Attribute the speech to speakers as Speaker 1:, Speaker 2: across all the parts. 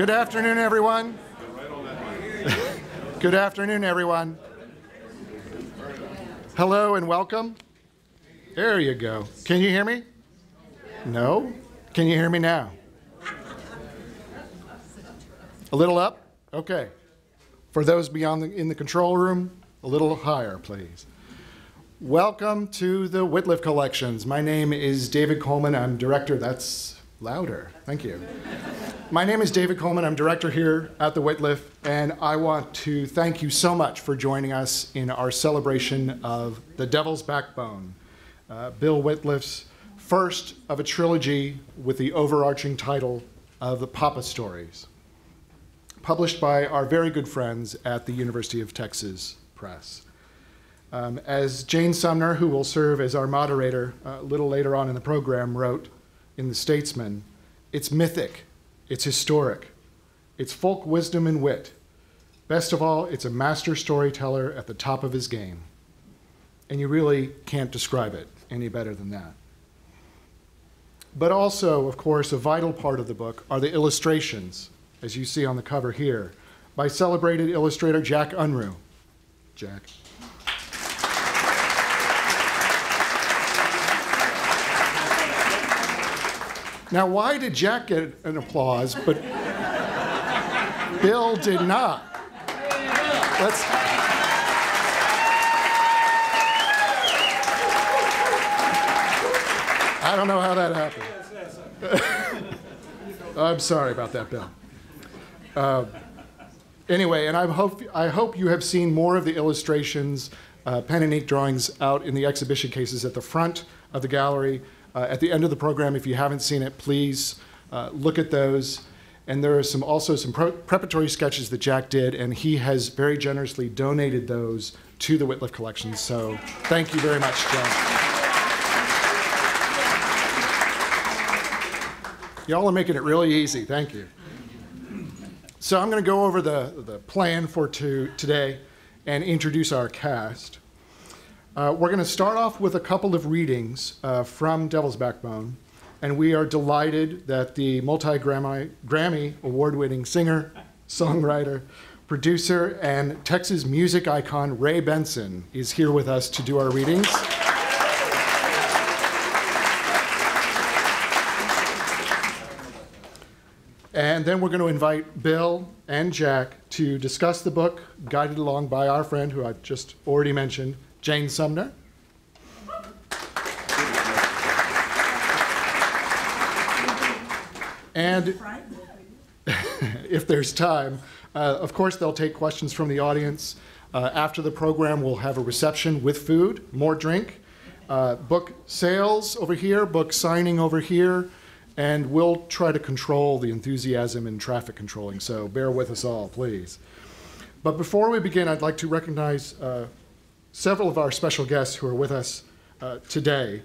Speaker 1: Good afternoon, everyone. Good afternoon, everyone. Hello and welcome. There you go. Can you hear me? No? Can you hear me now? A little up? Okay. For those beyond the, in the control room, a little higher, please. Welcome to the Wittliff Collections. My name is David Coleman. I'm director. That's louder. Thank you. My name is David Coleman. I'm director here at the Wittliff, and I want to thank you so much for joining us in our celebration of The Devil's Backbone, uh, Bill Wittliff's first of a trilogy with the overarching title of The Papa Stories, published by our very good friends at the University of Texas Press. Um, as Jane Sumner, who will serve as our moderator uh, a little later on in the program, wrote in The Statesman, it's mythic it's historic. It's folk wisdom and wit. Best of all, it's a master storyteller at the top of his game. And you really can't describe it any better than that. But also, of course, a vital part of the book are the illustrations, as you see on the cover here, by celebrated illustrator Jack Unruh. Jack. Now, why did Jack get an applause, but Bill did not? Let's. I don't know how that happened. I'm sorry about that, Bill. Uh, anyway, and I hope, I hope you have seen more of the illustrations, uh, pen and ink drawings out in the exhibition cases at the front of the gallery. Uh, at the end of the program, if you haven't seen it, please uh, look at those. And there are some also some preparatory sketches that Jack did, and he has very generously donated those to the Wittliff Collection. So thank you very much, Jack. Y'all are making it really easy. Thank you. So I'm going to go over the, the plan for to, today and introduce our cast. Uh, we're going to start off with a couple of readings uh, from Devil's Backbone, and we are delighted that the multi Grammy award winning singer, songwriter, producer, and Texas music icon Ray Benson is here with us to do our readings. And then we're going to invite Bill and Jack to discuss the book, guided along by our friend who I've just already mentioned, Jane Sumner. And if there's time, uh, of course, they'll take questions from the audience. Uh, after the program, we'll have a reception with food, more drink, uh, book sales over here, book signing over here, and we'll try to control the enthusiasm in traffic controlling. So bear with us all, please. But before we begin, I'd like to recognize uh, several of our special guests who are with us uh, today.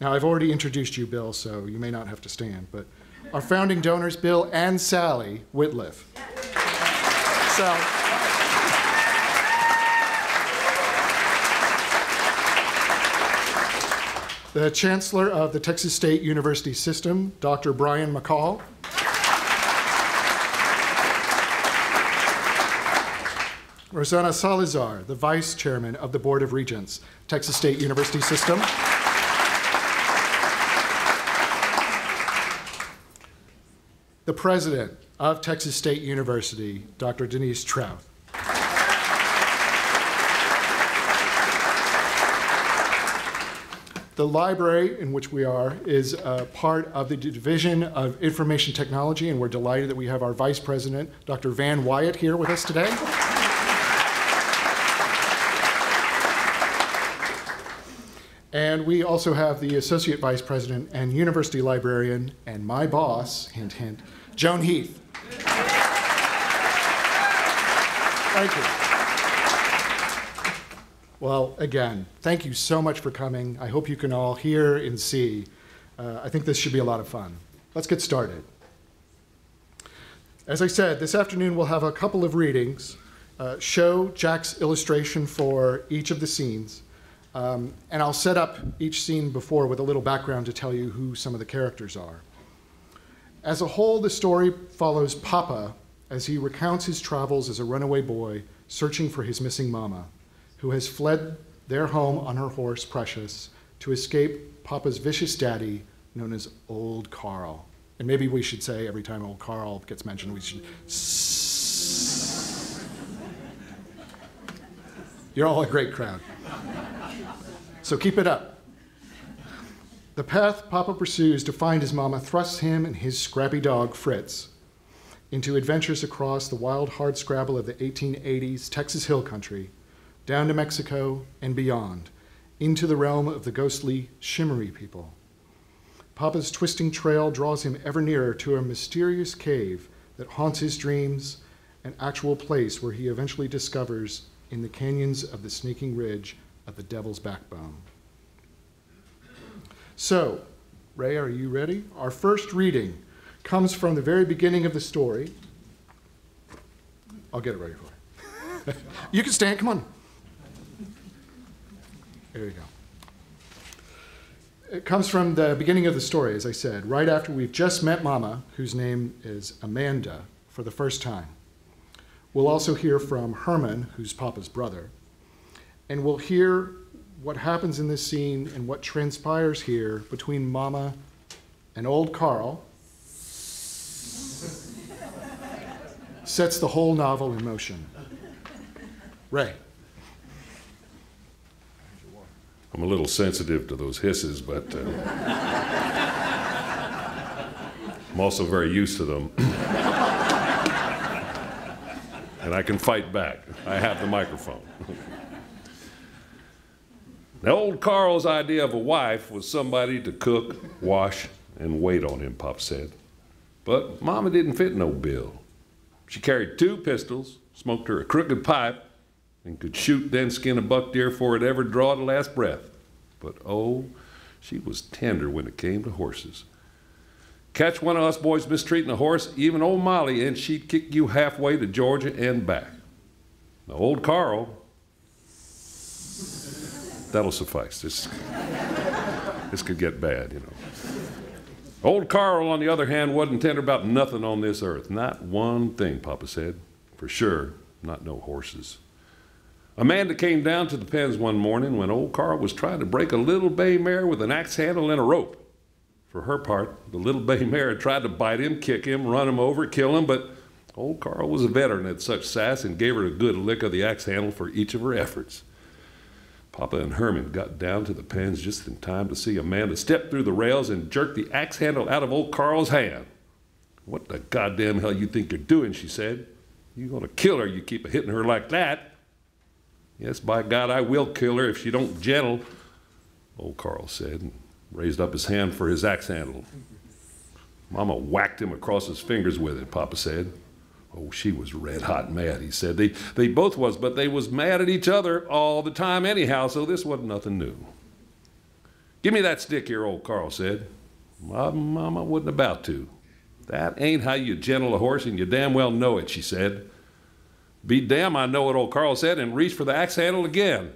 Speaker 1: Now, I've already introduced you, Bill, so you may not have to stand, but our founding donors, Bill and Sally Wittliff. So, the Chancellor of the Texas State University System, Dr. Brian McCall. Rosanna Salazar, the Vice Chairman of the Board of Regents, Texas State University System. The President of Texas State University, Dr. Denise Trauth. The library in which we are is part of the Division of Information Technology, and we're delighted that we have our Vice President, Dr. Van Wyatt, here with us today. And we also have the Associate Vice President and University Librarian, and my boss, hint, hint, Joan Heath. Thank you. Well, again, thank you so much for coming. I hope you can all hear and see. Uh, I think this should be a lot of fun. Let's get started. As I said, this afternoon we'll have a couple of readings, uh, show Jack's illustration for each of the scenes, um, and I'll set up each scene before with a little background to tell you who some of the characters are. As a whole, the story follows Papa as he recounts his travels as a runaway boy searching for his missing mama, who has fled their home on her horse, Precious, to escape Papa's vicious daddy, known as Old Carl. And maybe we should say every time Old Carl gets mentioned, we should. You're all a great crowd. So keep it up. The path Papa pursues to find his mama thrusts him and his scrappy dog, Fritz, into adventures across the wild hardscrabble of the 1880s Texas Hill Country, down to Mexico and beyond, into the realm of the ghostly, shimmery people. Papa's twisting trail draws him ever nearer to a mysterious cave that haunts his dreams, an actual place where he eventually discovers in the canyons of the sneaking ridge of the Devil's Backbone. So, Ray, are you ready? Our first reading comes from the very beginning of the story. I'll get it ready for you. you can stand, come on. There you go. It comes from the beginning of the story, as I said, right after we've just met Mama, whose name is Amanda, for the first time. We'll also hear from Herman, who's Papa's brother, and we'll hear what happens in this scene and what transpires here between Mama and old Carl sets the whole novel in motion. Ray.
Speaker 2: I'm a little sensitive to those hisses, but uh, I'm also very used to them. and I can fight back. I have the microphone. now, old Carl's idea of a wife was somebody to cook, wash, and wait on him, Pop said. But Mama didn't fit no bill. She carried two pistols, smoked her a crooked pipe, and could shoot then skin a buck deer for it ever drawed the last breath. But oh, she was tender when it came to horses. Catch one of us boys mistreating a horse, even old Molly, and she'd kick you halfway to Georgia and back. Now, old Carl, that'll suffice. This, this could get bad, you know. Old Carl, on the other hand, wasn't tender about nothing on this earth. Not one thing, Papa said. For sure, not no horses. Amanda came down to the pens one morning when old Carl was trying to break a little bay mare with an axe handle and a rope. For her part, the little bay mare tried to bite him, kick him, run him over, kill him, but old Carl was a veteran at such sass and gave her a good lick of the axe handle for each of her efforts. Papa and Herman got down to the pens just in time to see Amanda step through the rails and jerk the axe handle out of old Carl's hand. What the goddamn hell you think you're doing? she said. You're gonna kill her, you keep hitting her like that. Yes, by God, I will kill her if she don't gentle, old Carl said, raised up his hand for his axe handle. Mama whacked him across his fingers with it, Papa said. Oh, she was red hot mad, he said. They, they both was, but they was mad at each other all the time anyhow, so this wasn't nothing new. Give me that stick here, old Carl said. My mama wasn't about to. That ain't how you gentle a horse, and you damn well know it, she said. Be damn, I know it, old Carl said, and reached for the axe handle again.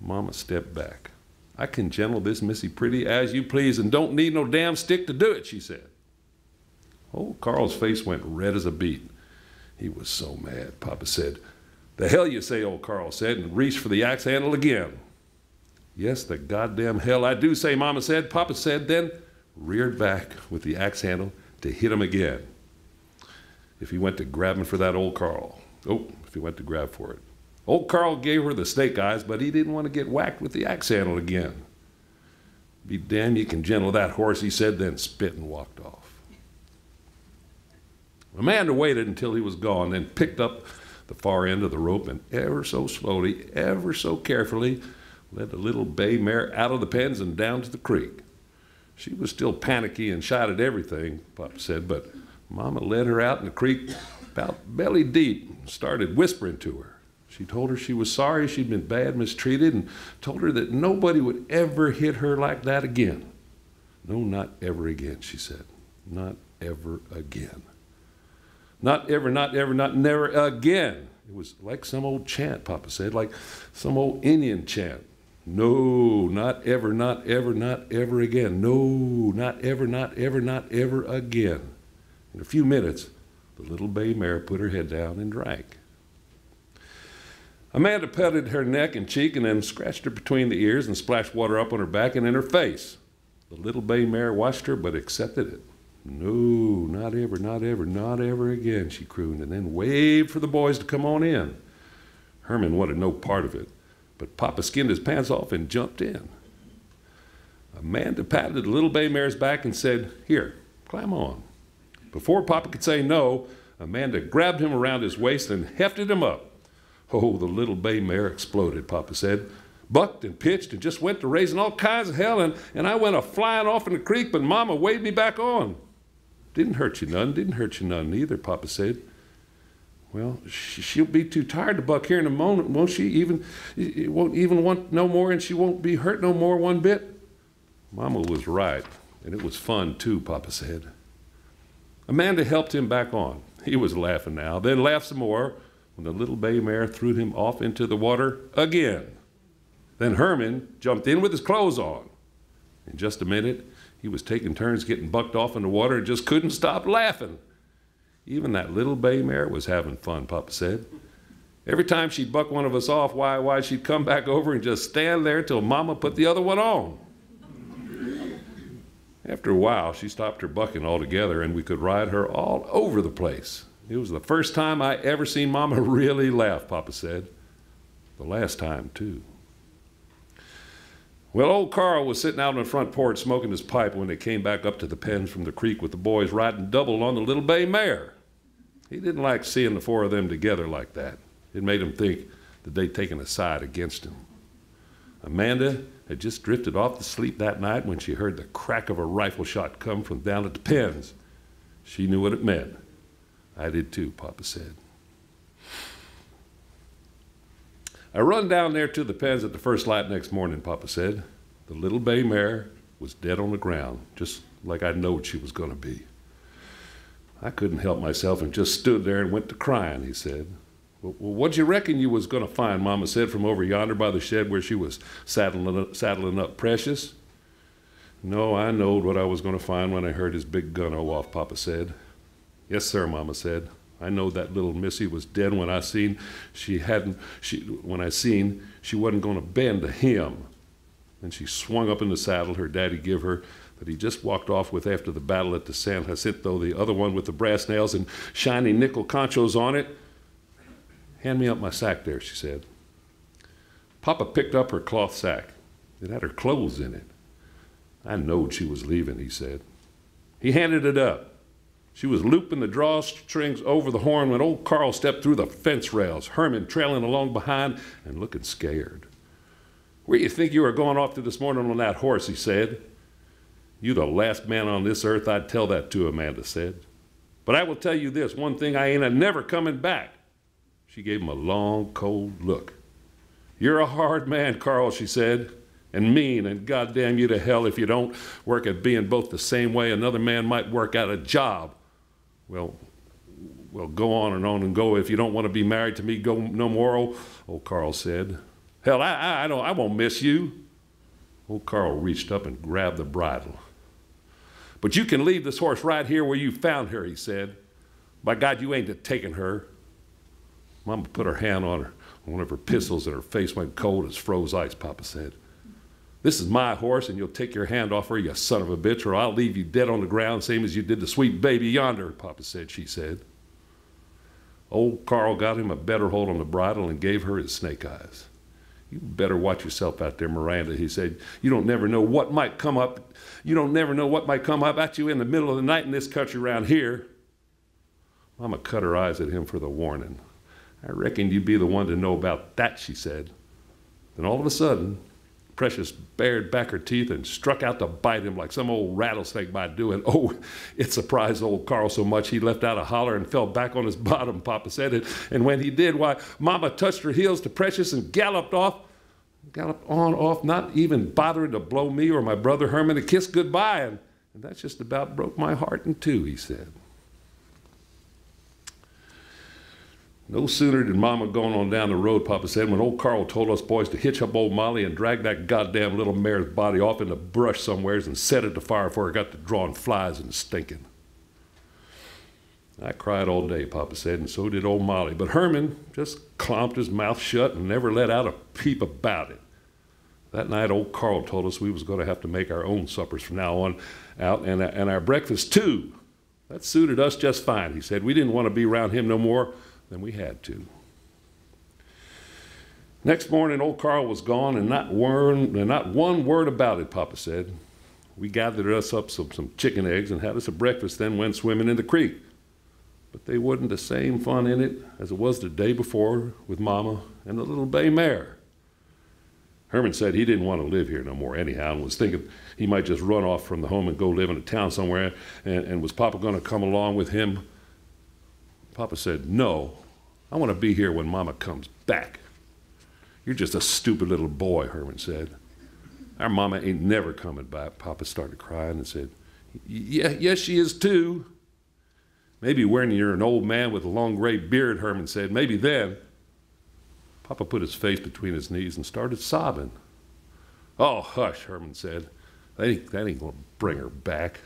Speaker 2: Mama stepped back. I can gentle this missy pretty as you please and don't need no damn stick to do it, she said. Old Carl's face went red as a beet. He was so mad, Papa said. The hell you say, old Carl said, and reached for the axe handle again. Yes, the goddamn hell I do say, Mama said. Papa said, then reared back with the axe handle to hit him again. If he went to grabbing for that old Carl. Oh, if he went to grab for it. Old Carl gave her the snake eyes, but he didn't want to get whacked with the axe handle again. Be damned, you can gentle that horse, he said, then spit and walked off. Amanda waited until he was gone, then picked up the far end of the rope and ever so slowly, ever so carefully, led the little bay mare out of the pens and down to the creek. She was still panicky and shot at everything, Pop said, but Mama led her out in the creek about belly deep and started whispering to her. She told her she was sorry she'd been bad mistreated and told her that nobody would ever hit her like that again. No, not ever again, she said. Not ever again. Not ever, not ever, not never again. It was like some old chant, Papa said, like some old Indian chant. No, not ever, not ever, not ever again. No, not ever, not ever, not ever again. In a few minutes, the little bay mare put her head down and drank. Amanda petted her neck and cheek and then scratched her between the ears and splashed water up on her back and in her face. The little bay mare watched her but accepted it. No, not ever, not ever, not ever again, she crooned, and then waved for the boys to come on in. Herman wanted no part of it, but Papa skinned his pants off and jumped in. Amanda patted the little bay mare's back and said, Here, climb on. Before Papa could say no, Amanda grabbed him around his waist and hefted him up. Oh, the little bay mare exploded, Papa said. Bucked and pitched and just went to raising all kinds of hell, and, and I went a flying off in the creek, but Mama waved me back on. Didn't hurt you none, didn't hurt you none either, Papa said. Well, she'll be too tired to buck here in a moment, won't she? Even won't even want no more, and she won't be hurt no more one bit. Mama was right, and it was fun too, Papa said. Amanda helped him back on. He was laughing now, then laughed some more when the little bay mare threw him off into the water again. Then Herman jumped in with his clothes on. In just a minute, he was taking turns getting bucked off in the water and just couldn't stop laughing. Even that little bay mare was having fun, Papa said. Every time she'd buck one of us off, why, why, she'd come back over and just stand there till Mama put the other one on. After a while, she stopped her bucking altogether, and we could ride her all over the place. It was the first time I ever seen Mama really laugh, Papa said. The last time, too. Well, old Carl was sitting out on the front porch smoking his pipe when they came back up to the pens from the creek with the boys riding double on the little bay mare. He didn't like seeing the four of them together like that. It made him think that they'd taken a side against him. Amanda had just drifted off to sleep that night when she heard the crack of a rifle shot come from down at the pens. She knew what it meant. I did too, Papa said. I run down there to the pens at the first light next morning, Papa said. The little bay mare was dead on the ground, just like I knowed she was going to be. I couldn't help myself and just stood there and went to crying, he said. Well, what'd you reckon you was going to find, Mama said, from over yonder by the shed where she was saddling up, saddling up Precious? No, I knowed what I was going to find when I heard his big gun go off, Papa said. Yes, sir, Mama said. I know that little missy was dead when I seen she hadn't she when I seen she wasn't going to bend to him. And she swung up in the saddle her daddy give her that he just walked off with after the battle at the San Jacinto, the other one with the brass nails and shiny nickel conchos on it. Hand me up my sack there, she said. Papa picked up her cloth sack. It had her clothes in it. I knowed she was leaving, he said. He handed it up. She was looping the drawstrings over the horn when old Carl stepped through the fence rails, Herman trailing along behind and looking scared. Where you think you were going off to this morning on that horse, he said. You the last man on this earth I'd tell that to, Amanda said. But I will tell you this one thing I ain't a never coming back. She gave him a long, cold look. You're a hard man, Carl, she said and mean, and goddamn you to hell if you don't work at being both the same way another man might work at a job. Well, well, go on and on and go. If you don't want to be married to me, go no more, old, Carl said. Hell, I, I, I, don't, I won't miss you. Old Carl reached up and grabbed the bridle. But you can leave this horse right here where you found her, he said. By God, you ain't taking her. Mama put her hand on her, one of her pistols, and her face went cold as froze ice, Papa said. This is my horse, and you'll take your hand off her, you son of a bitch, or I'll leave you dead on the ground, same as you did the sweet baby yonder, Papa said, she said. Old Carl got him a better hold on the bridle and gave her his snake eyes. You better watch yourself out there, Miranda, he said. You don't never know what might come up. You don't never know what might come up at you in the middle of the night in this country around here. Mama cut her eyes at him for the warning. I reckon you'd be the one to know about that, she said. Then all of a sudden, Precious bared back her teeth and struck out to bite him like some old rattlesnake might do. And oh, it surprised old Carl so much he left out a holler and fell back on his bottom, Papa said it. And when he did, why, Mama touched her heels to Precious and galloped off, galloped on off, not even bothering to blow me or my brother Herman a kiss goodbye. And, and that just about broke my heart in two, he said. No sooner did Mama gone on down the road, Papa said, when old Carl told us boys to hitch up old Molly and drag that goddamn little mare's body off in the brush somewheres and set it to fire before it got to drawing flies and stinking. I cried all day, Papa said, and so did old Molly. But Herman just clomped his mouth shut and never let out a peep about it. That night, old Carl told us we was going to have to make our own suppers from now on out, and, and our breakfast too. That suited us just fine, he said. We didn't want to be around him no more than we had to. Next morning, old Carl was gone, and not one, and not one word about it, Papa said. We gathered us up some, some chicken eggs and had us a breakfast, then went swimming in the creek. But they wasn't the same fun in it as it was the day before with Mama and the little bay mare. Herman said he didn't want to live here no more anyhow and was thinking he might just run off from the home and go live in a town somewhere. And, and was Papa going to come along with him? Papa said, No, I want to be here when Mama comes back. You're just a stupid little boy, Herman said. Our mama ain't never coming back. Papa started crying and said, Yeah, yes, she is too. Maybe when you're an old man with a long gray beard, Herman said, maybe then. Papa put his face between his knees and started sobbing. Oh, hush, Herman said. That ain't, that ain't to bring her back.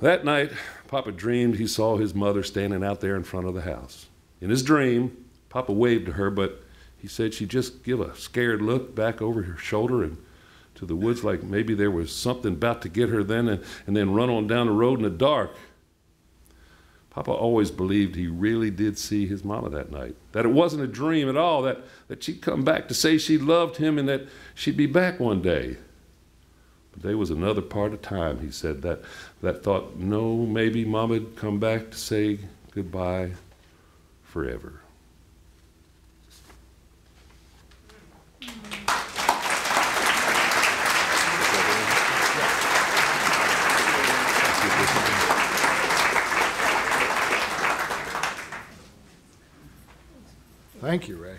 Speaker 2: That night, Papa dreamed he saw his mother standing out there in front of the house. In his dream, Papa waved to her, but he said she'd just give a scared look back over her shoulder and to the woods like maybe there was something about to get her then and, and then run on down the road in the dark. Papa always believed he really did see his mama that night, that it wasn't a dream at all, that, that she'd come back to say she loved him and that she'd be back one day. But there was another part of time, he said, that, that thought, no, maybe mama'd come back to say goodbye forever.
Speaker 1: Thank you, Ray.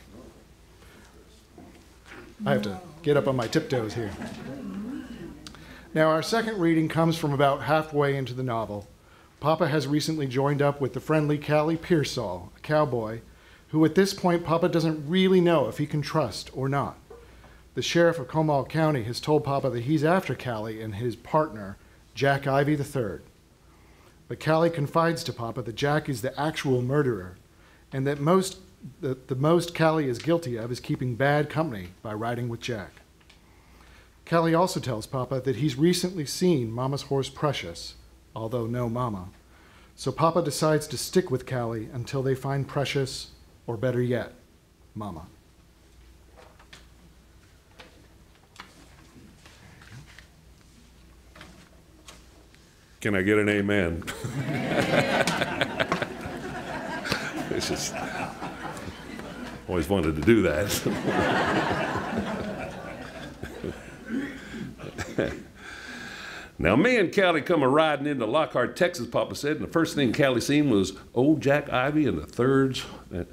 Speaker 1: I have to get up on my tiptoes here. Now, our second reading comes from about halfway into the novel. Papa has recently joined up with the friendly Callie Pearsall, a cowboy, who at this point Papa doesn't really know if he can trust or not. The sheriff of Comal County has told Papa that he's after Callie and his partner, Jack Ivy III. But Callie confides to Papa that Jack is the actual murderer and that most the, the most Callie is guilty of is keeping bad company by riding with Jack. Callie also tells Papa that he's recently seen Mama's horse Precious, although no Mama. So Papa decides to stick with Callie until they find Precious, or better yet, Mama.
Speaker 2: Can I get an amen? it's just always wanted to do that. now, me and Callie come a riding into Lockhart, Texas, Papa said, and the first thing Callie seen was old Jack Ivy and the third's. Uh,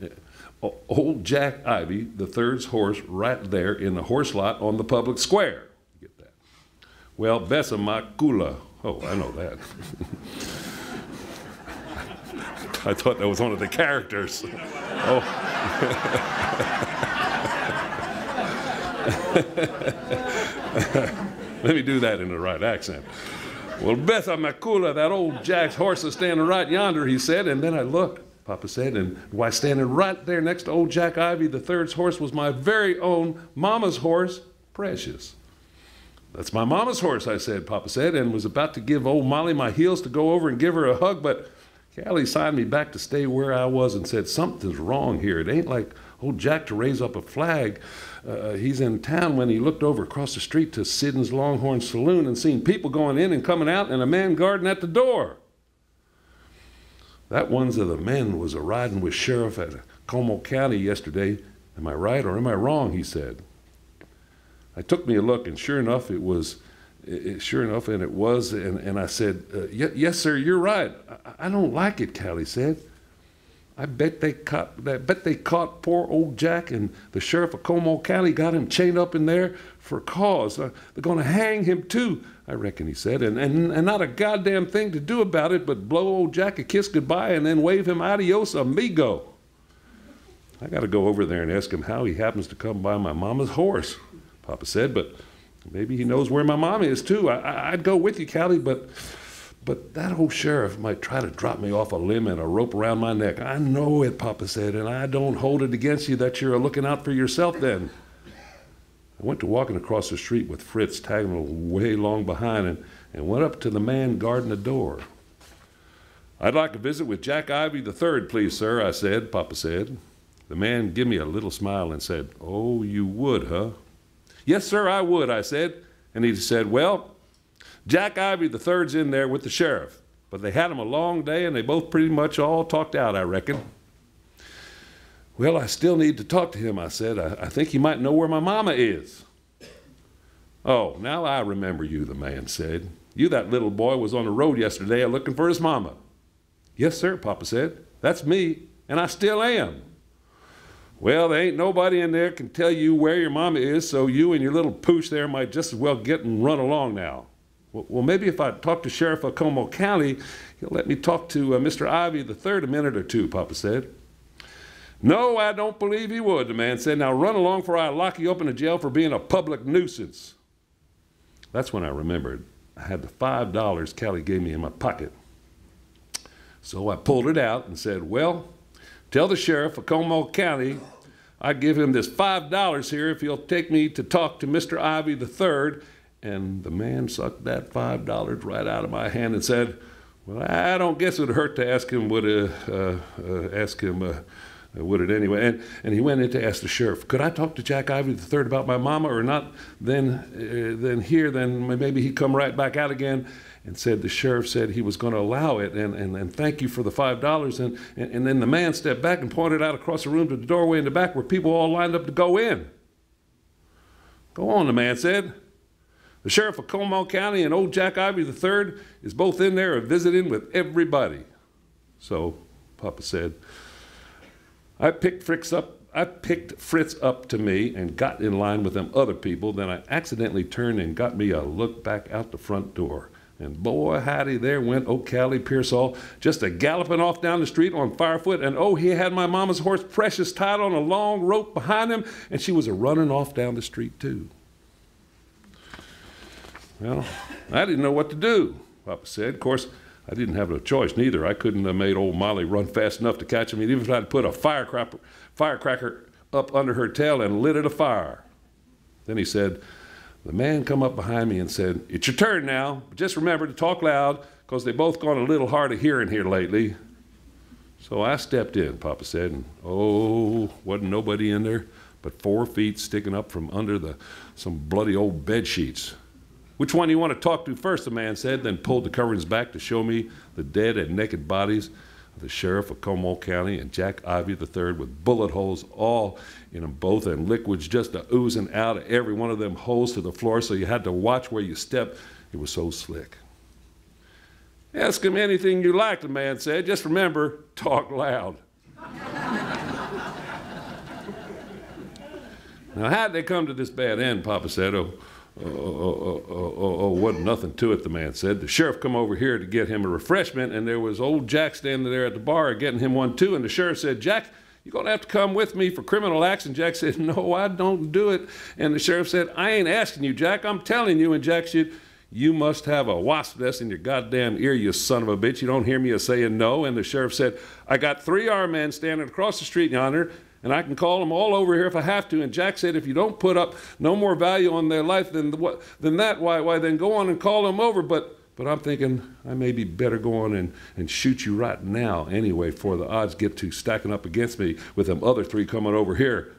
Speaker 2: uh, old Jack Ivy, the third's horse, right there in the horse lot on the public square. Get that? Well, Bessa Macula. Oh, I know that. I thought that was one of the characters. Oh. Let me do that in the right accent. Well, Betha Macula, that old Jack's horse is standing right yonder, he said, and then I looked, Papa said, and why, standing right there next to old Jack Ivy, the third's horse, was my very own mama's horse, Precious. That's my mama's horse, I said, Papa said, and was about to give old Molly my heels to go over and give her a hug, but Callie signed me back to stay where I was and said, Something's wrong here. It ain't like old Jack to raise up a flag. Uh, he's in town when he looked over across the street to Sidden's Longhorn Saloon and seen people going in and coming out and a man guarding at the door. That one's of the men was a riding with sheriff at Comal County yesterday. Am I right or am I wrong? He said. I took me a look, and sure enough, it was it, sure enough, and it was, and, and I said, uh, Yes, sir, you're right. I, I don't like it, Callie said. I bet they caught, I bet they caught poor old Jack, and the sheriff of Comal County got him chained up in there for cause. Uh, they're going to hang him too, I reckon he said, and, and, and not a goddamn thing to do about it but blow old Jack a kiss goodbye and then wave him adios amigo. I got to go over there and ask him how he happens to come by my mama's horse, Papa said, but maybe he knows where my mom is too. I, I'd go with you, Callie, but but that old sheriff might try to drop me off a limb and a rope around my neck. I know it, Papa said, and I don't hold it against you that you're looking out for yourself then. I went to walking across the street with Fritz tagging way long behind and, and went up to the man guarding the door. I'd like a visit with Jack Ivy the third, please, sir, I said, Papa said. The man gave me a little smile and said, Oh, you would, huh? Yes, sir, I would, I said. And he said, Well, Jack Ivy the third's in there with the sheriff, but they had him a long day and they both pretty much all talked out, I reckon. Well, I still need to talk to him, I said. I, I think he might know where my mama is. Oh, now I remember you, the man said. You, that little boy, was on the road yesterday looking for his mama. Yes, sir, Papa said. That's me, and I still am. Well, there ain't nobody in there can tell you where your mama is, so you and your little pooch there might just as well get and run along now. Well, maybe if I talk to Sheriff of Comal County, he'll let me talk to uh, Mr. Ivy the third a minute or two, Papa said. No, I don't believe he would, the man said. Now run along for I lock you up in a jail for being a public nuisance. That's when I remembered I had the five dollars Callie gave me in my pocket. So I pulled it out and said, Well, tell the sheriff of Comal County I'd give him this five dollars here if he'll take me to talk to Mr. Ivy the third and the man sucked that five dollars right out of my hand and said, "Well, I don't guess it would hurt to ask him. Would uh, uh, uh, ask him? Uh, would it anyway?" And and he went in to ask the sheriff, "Could I talk to Jack Ivy the third about my mama or not?" Then uh, then here, then maybe he'd come right back out again. And said the sheriff said he was going to allow it, and, and, and thank you for the five dollars. And, and and then the man stepped back and pointed out across the room to the doorway in the back where people all lined up to go in. Go on, the man said. The sheriff of Comal County and old Jack Ivy III is both in there visiting with everybody. So Papa said, I picked Fritz up. I picked Fritz up to me and got in line with them other people. Then I accidentally turned and got me a look back out the front door. And boy, howdy, there went O'Cally Pearsall, just a galloping off down the street on Firefoot. And oh, he had my mama's horse Precious tied on a long rope behind him, and she was a running off down the street, too. Well, I didn't know what to do, Papa said. Of course, I didn't have no choice neither. I couldn't have made old Molly run fast enough to catch him, even if I'd put a firecracker, firecracker up under her tail and lit it afire. Then he said, the man come up behind me and said, It's your turn now, but just remember to talk loud, because they both gone a little hard of hearing here lately. So I stepped in, Papa said, and oh, wasn't nobody in there but four feet sticking up from under the some bloody old bed sheets. Which one do you want to talk to first? the man said, then pulled the coverings back to show me the dead and naked bodies of the sheriff of Comal County and Jack Ivy III with bullet holes all in them both and liquids just oozing out of every one of them holes to the floor so you had to watch where you stepped. It was so slick. Ask him anything you like, the man said. Just remember, talk loud. now, how'd they come to this bad end, Papa said? Oh, Oh, oh, oh, oh, oh, wasn't nothing to it, the man said. The sheriff come over here to get him a refreshment, and there was old Jack standing there at the bar getting him one too. And the sheriff said, Jack, you're going to have to come with me for criminal acts. And Jack said, No, I don't do it. And the sheriff said, I ain't asking you, Jack. I'm telling you. And Jack said, You must have a wasp nest in your goddamn ear, you son of a bitch. You don't hear me a saying no. And the sheriff said, I got three armed men standing across the street yonder and I can call them all over here if I have to. And Jack said, if you don't put up no more value on their life than, the, than that, why, why then go on and call them over. But, but I'm thinking I may be better go on and, and shoot you right now anyway, before the odds get to stacking up against me with them other three coming over here.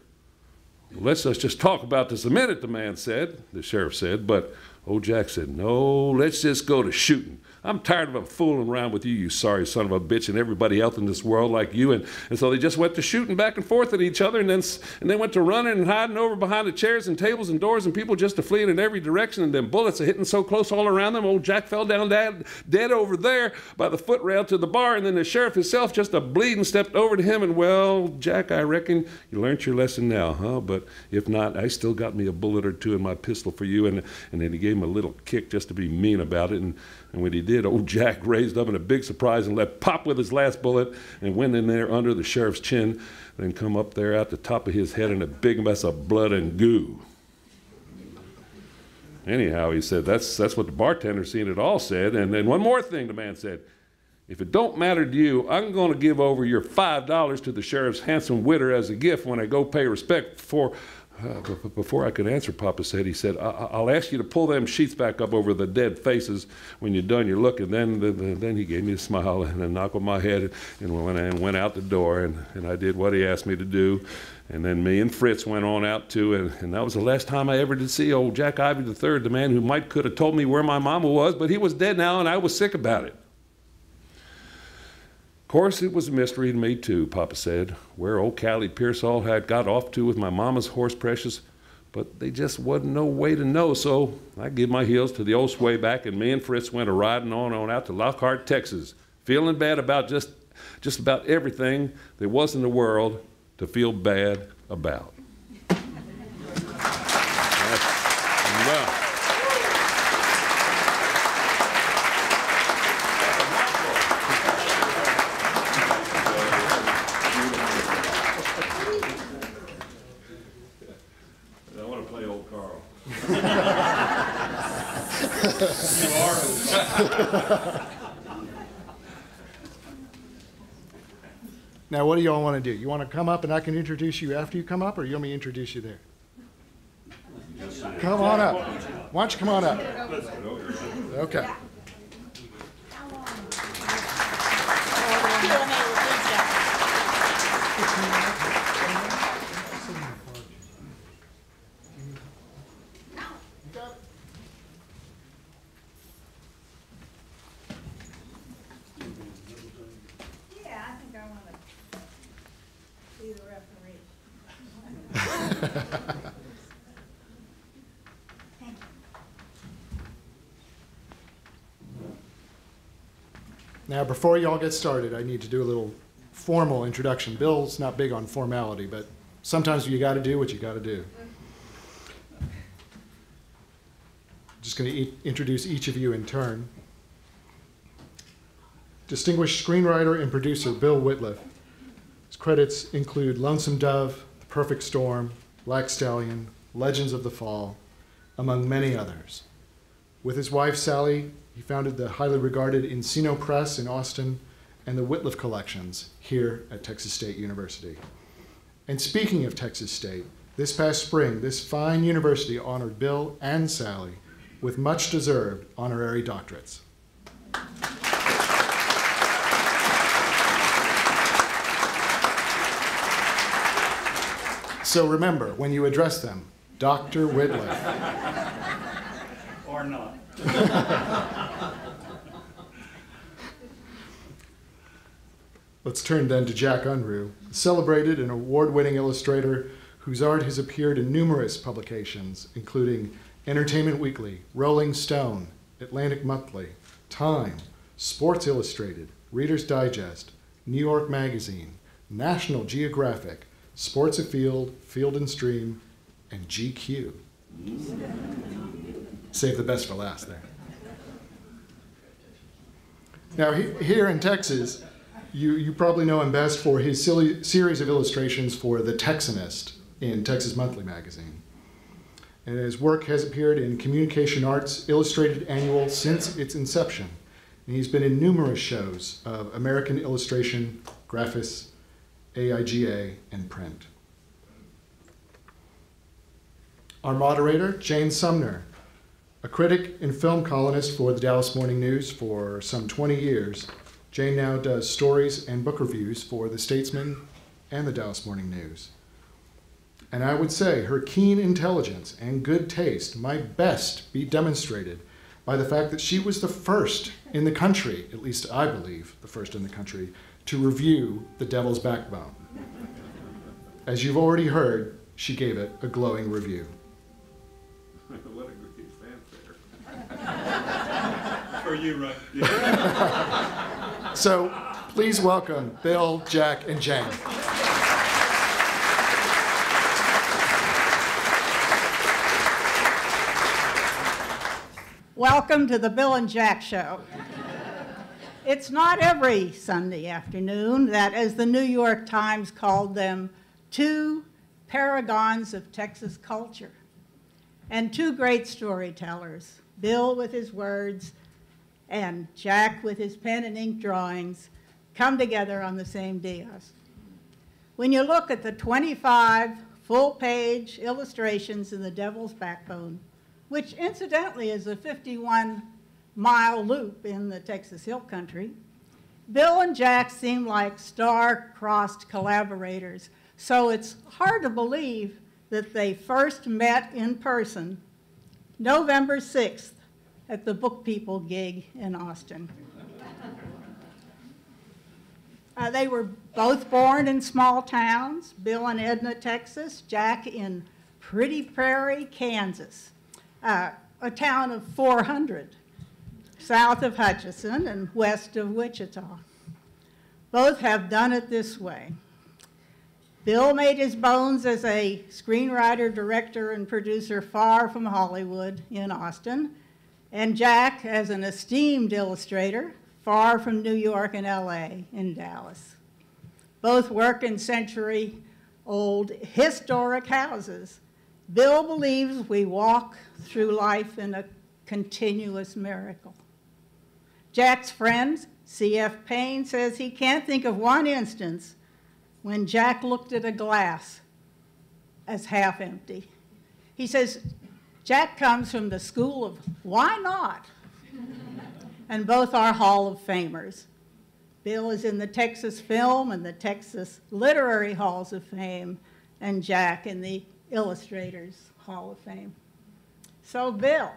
Speaker 2: Let's, let's just talk about this a minute, the man said, the sheriff said. But Old Jack said, No, let's just go to shooting. I'm tired of them fooling around with you, you sorry son of a bitch, and everybody else in this world like you. And, and so they just went to shooting back and forth at each other, and then and they went to running and hiding over behind the chairs and tables and doors, and people just to fleeing in every direction. And then bullets are hitting so close all around them. Old Jack fell down dead, dead over there by the footrail to the bar, and then the sheriff himself, just a bleeding, stepped over to him. And well, Jack, I reckon you learned your lesson now, huh? But if not, I still got me a bullet or two in my pistol for you. And and then he gave him a little kick just to be mean about it. And and when he did, old Jack raised up in a big surprise and let pop with his last bullet and went in there under the sheriff's chin, then come up there at the top of his head in a big mess of blood and goo. Anyhow, he said, that's, that's what the bartender seen it all said. And then one more thing the man said, if it don't matter to you, I'm going to give over your $5 to the sheriff's handsome widder as a gift when I go pay respect for uh, before I could answer, Papa said, he said, I- will ask you to pull them sheets back up over the dead faces when you're done your look. And then, then, then he gave me a smile and a knock on my head and went, and went out the door. And, and I did what he asked me to do. And then me and Fritz went on out too. And, and that was the last time I ever did see old Jack Ivy III, the man who might could have told me where my mama was, but he was dead now and I was sick about it. Course, it was a mystery to me, too, Papa said, where old Callie Pearsall had got off to with my mama's horse precious, but they just wasn't no way to know, so I give my heels to the old sway back, and me and Fritz went a riding on on out to Lockhart, Texas, feeling bad about just, just about everything there was in the world to feel bad about. well,
Speaker 1: now, what do y'all want to do? You want to come up and I can introduce you after you come up, or you want me to introduce you there? Come on up. Why don't you come on up? Okay. Now, before you all get started, I need to do a little formal introduction. Bill's not big on formality, but sometimes you got to do what you got to do. Just going to e introduce each of you in turn. Distinguished screenwriter and producer Bill Wittliff. His credits include Lonesome Dove, The Perfect Storm, Black Stallion, Legends of the Fall, among many others. With his wife Sally, he founded the highly regarded Encino Press in Austin and the Wittliff Collections here at Texas State University. And speaking of Texas State, this past spring, this fine university honored Bill and Sally with much deserved honorary doctorates. So remember, when you address them, Dr. Wittliff.
Speaker 3: Or not.
Speaker 1: Let's turn then to Jack Unruh, a celebrated and award winning illustrator whose art has appeared in numerous publications, including Entertainment Weekly, Rolling Stone, Atlantic Monthly, Time, Sports Illustrated, Reader's Digest, New York Magazine, National Geographic, Sports Afield, Field and Stream, and GQ. Save the best for last there. Now, he, here in Texas, you, you probably know him best for his silly, series of illustrations for The Texanist in Texas Monthly Magazine. And his work has appeared in Communication Arts Illustrated Annual since its inception. And he's been in numerous shows of American Illustration, Graphis, AIGA, and print. Our moderator, Jane Sumner, a critic and film columnist for the Dallas Morning News for some 20 years, Jane now does stories and book reviews for The Statesman and the Dallas Morning News. And I would say her keen intelligence and good taste might best be demonstrated by the fact that she was the first in the country, at least I believe, the first in the country, to review The Devil's Backbone. As you've already heard, she gave it a glowing review.
Speaker 3: For you, right? Yeah.
Speaker 1: So please welcome Bill, Jack, and Jane.
Speaker 4: Welcome to the Bill and Jack Show. It's not every Sunday afternoon that, as the New York Times called them, two paragons of Texas culture and two great storytellers, Bill with his words and Jack with his pen and ink drawings, come together on the same dais. When you look at the 25 full-page illustrations in The Devil's Backbone, which incidentally is a 51-mile loop in the Texas Hill Country, Bill and Jack seem like star-crossed collaborators, so it's hard to believe that they first met in person November 6th at the Book People gig in Austin. Uh, they were both born in small towns, Bill in Edna, Texas, Jack in Pretty Prairie, Kansas, uh, a town of 400, south of Hutchinson and west of Wichita. Both have done it this way. Bill made his bones as a screenwriter, director, and producer far from Hollywood in Austin, and Jack as an esteemed illustrator far from New York and LA in Dallas. Both work in century old historic houses. Bill believes we walk through life in a continuous miracle. Jack's friend, C.F. Payne, says he can't think of one instance when Jack looked at a glass as half empty. He says, Jack comes from the school of why not? and both are Hall of Famers. Bill is in the Texas Film and the Texas Literary Halls of Fame, and Jack in the Illustrators Hall of Fame. So, Bill,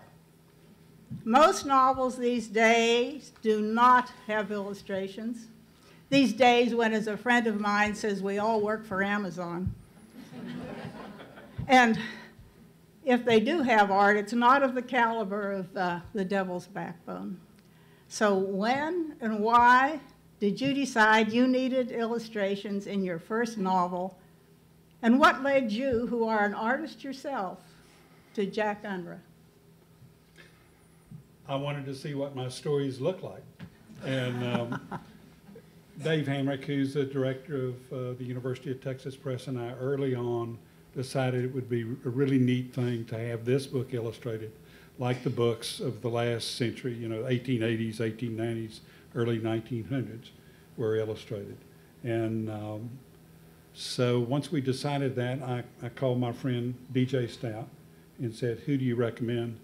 Speaker 4: most novels these days do not have illustrations. These days, when, as a friend of mine says, we all work for Amazon. and if they do have art, it's not of the caliber of uh, The Devil's Backbone. So, when and why did you decide you needed illustrations in your first novel? And what led you, who are an artist yourself, to Jack Unruh?
Speaker 3: I wanted to see what my stories look like. And um, Dave Hamrick, who's the director of uh, the University of Texas Press, and I early on decided it would be a really neat thing to have this book illustrated like the books of the last century, you know, 1880s, 1890s, early 1900s were illustrated. And um, so once we decided that, I, I called my friend DJ Stout and said, who do you recommend?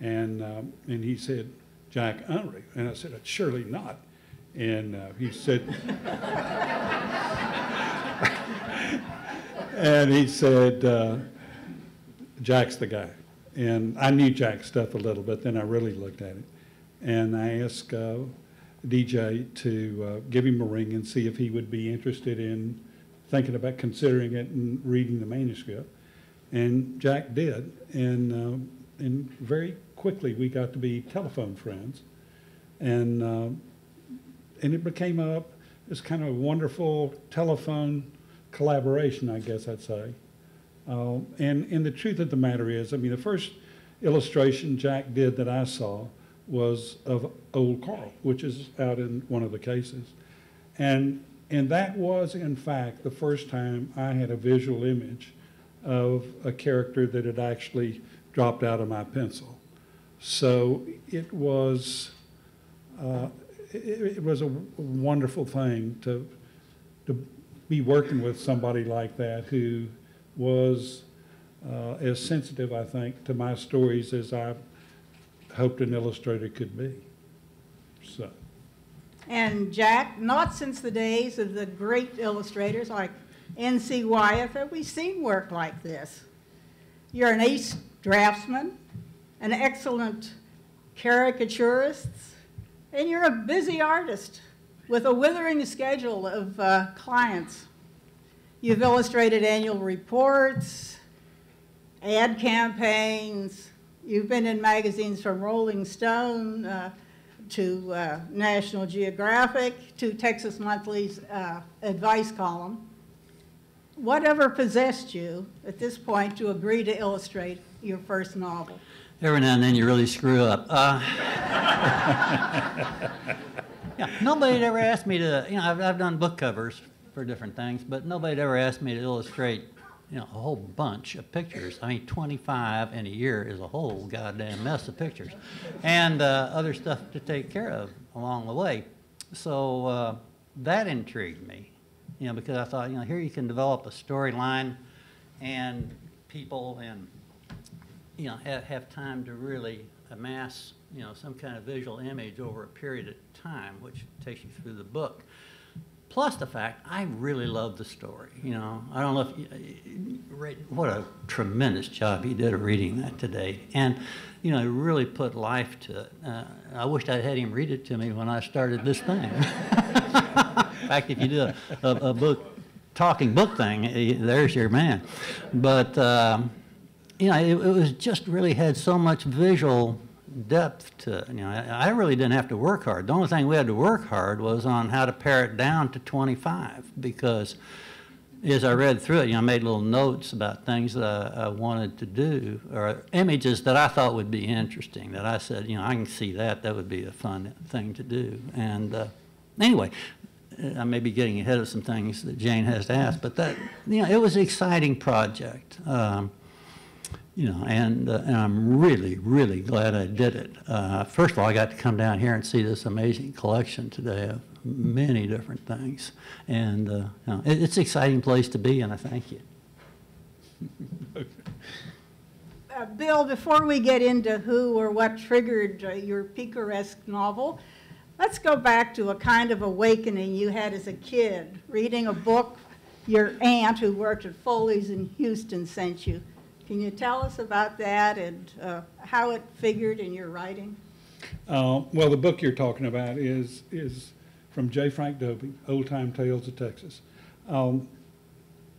Speaker 3: And, um, and he said, Jack Unruh. And I said, surely not. And uh, he said, and he said, uh, Jack's the guy. And I knew Jack's stuff a little bit, then I really looked at it. And I asked uh, DJ to uh, give him a ring and see if he would be interested in thinking about considering it and reading the manuscript. And Jack did. And, uh, and very quickly we got to be telephone friends. And, uh, and it became up this kind of a wonderful telephone collaboration, I guess I'd say. Uh, and, and the truth of the matter is, I mean, the first illustration Jack did that I saw was of Old Carl, which is out in one of the cases. And, and that was, in fact, the first time I had a visual image of a character that had actually dropped out of my pencil. So it was, uh, it, it was a wonderful thing to, to be working with somebody like that who was uh, as sensitive, I think, to my stories as I hoped an illustrator could be. So,
Speaker 4: And Jack, not since the days of the great illustrators like N.C. Wyeth have we seen work like this? You're an ace draftsman, an excellent caricaturist, and you're a busy artist with a withering schedule of uh, clients. You've illustrated annual reports, ad campaigns. You've been in magazines from Rolling Stone uh, to uh, National Geographic to Texas Monthly's uh, advice column. Whatever possessed you at this point to agree to illustrate your first novel?
Speaker 5: Every now and then you really screw up. Uh, yeah, nobody had ever asked me to, you know, I've, I've done book covers for different things, but nobody had ever asked me to illustrate, you know, a whole bunch of pictures. I mean, 25 in a year is a whole goddamn mess of pictures. And uh, other stuff to take care of along the way. So uh, that intrigued me, you know, because I thought, you know, here you can develop a storyline and people and you know, have, have time to really amass, you know, some kind of visual image over a period of time, which takes you through the book. Plus the fact, I really love the story, you know. I don't know if, you, what a tremendous job he did of reading that today. And, you know, really put life to it. Uh, I wished I'd had him read it to me when I started this thing. In fact, if you do a, a, a book, talking book thing, eh, there's your man. But, um, you know, it, it was just really had so much visual depth to. You know, I, I really didn't have to work hard. The only thing we had to work hard was on how to pare it down to 25 because as I read through it, you know, I made little notes about things that I, I wanted to do or images that I thought would be interesting that I said, you know, I can see that. That would be a fun thing to do. And uh, anyway, I may be getting ahead of some things that Jane has to ask, but that, you know, it was an exciting project. Um, you know, and, uh, and I'm really, really glad I did it. Uh, first of all, I got to come down here and see this amazing collection today of many different things. And uh, you know, it, it's an exciting place to be, and I thank you.
Speaker 4: Uh, Bill, before we get into who or what triggered uh, your picaresque novel, let's go back to a kind of awakening you had as a kid, reading a book your aunt who worked at Foley's in Houston sent you. Can you tell us about that and uh, how it figured in your writing?
Speaker 3: Uh, Well, the book you're talking about is, is from J. Frank Dobie, Old Time Tales of Texas. Um,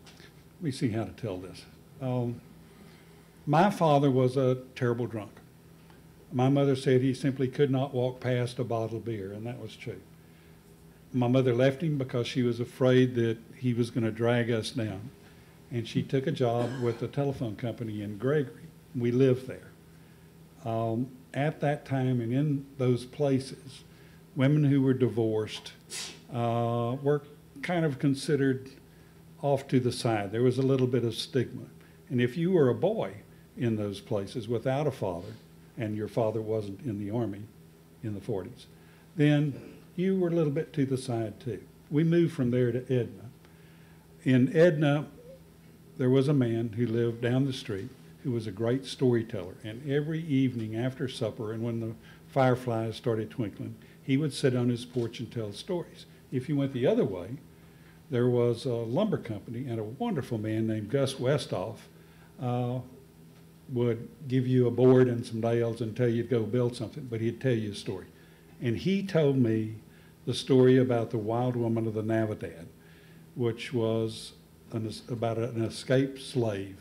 Speaker 3: Let me see how to tell this. Um, My father was a terrible drunk. My mother said he simply could not walk past a bottle of beer, and that was true. My mother left him because she was afraid that he was going to drag us down. And she took a job with a telephone company in Gregory. We lived there. Um, at that time and in those places, women who were divorced uh, were kind of considered off to the side. There was a little bit of stigma. And if you were a boy in those places without a father, and your father wasn't in the Army in the 40s, then you were a little bit to the side too. We moved from there to Edna. In Edna, there was a man who lived down the street who was a great storyteller. And every evening after supper and when the fireflies started twinkling, he would sit on his porch and tell stories. If you went the other way, there was a lumber company and a wonderful man named Gus Westoff uh, would give you a board and some nails and tell you to go build something, but he'd tell you a story. And he told me the story about the wild woman of the Navidad, which was an, about an escaped slave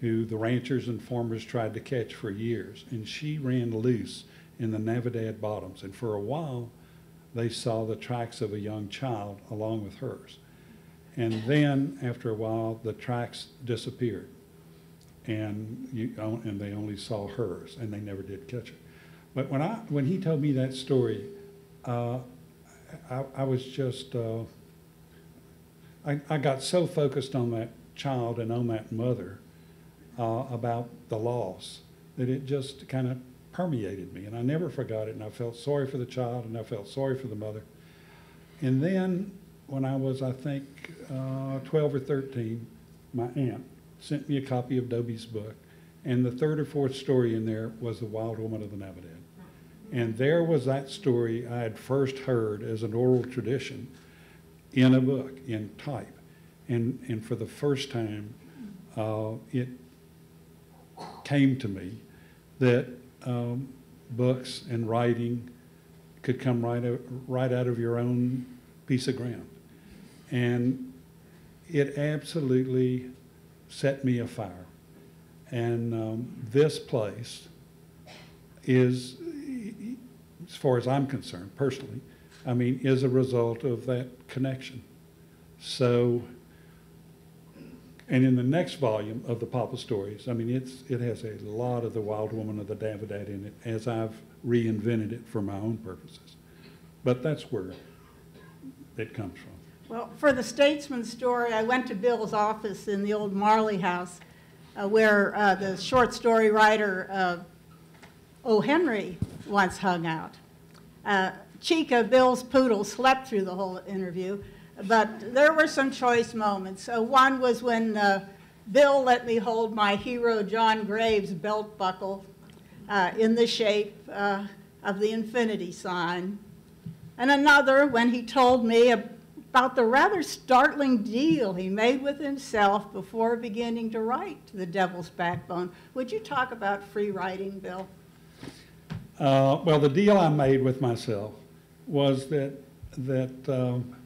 Speaker 3: who the ranchers and farmers tried to catch for years. And she ran loose in the Navidad bottoms. And for a while, they saw the tracks of a young child along with hers. And then, after a while, the tracks disappeared. And, you, and they only saw hers, and they never did catch her. But when, I, when he told me that story, uh, I, I was just, uh, I, I got so focused on that child and on that mother uh, about the loss that it just kind of permeated me. And I never forgot it. And I felt sorry for the child and I felt sorry for the mother. And then when I was, I think, uh, 12 or 13, my aunt sent me a copy of Dobie's book. And the third or fourth story in there was The Wild Woman of the Navidad. And there was that story I had first heard as an oral tradition in a book, in type. And, and for the first time, uh, it came to me that um, books and writing could come right, o- right out of your own piece of ground. And it absolutely set me afire. And um, this place is, as far as I'm concerned personally, I mean, is a result of that connection. So, and in the next volume of the Papa Stories, I mean, it's, it has a lot of the Wild Woman of the Navidad in it, as I've reinvented it for my own purposes. But that's where it comes from.
Speaker 4: Well, for the Statesman story, I went to Bill's office in the old Marley House, uh, where uh, the short story writer uh, O. Henry once hung out. Chica, Bill's poodle, slept through the whole interview, but there were some choice moments. Uh, one was when uh, Bill let me hold my hero John Graves belt buckle uh, in the shape uh, of the infinity sign. And another when he told me about the rather startling deal he made with himself before beginning to write The Devil's Backbone. Would you talk about free writing, Bill?
Speaker 3: Uh, well, the deal I made with myself was that, that um,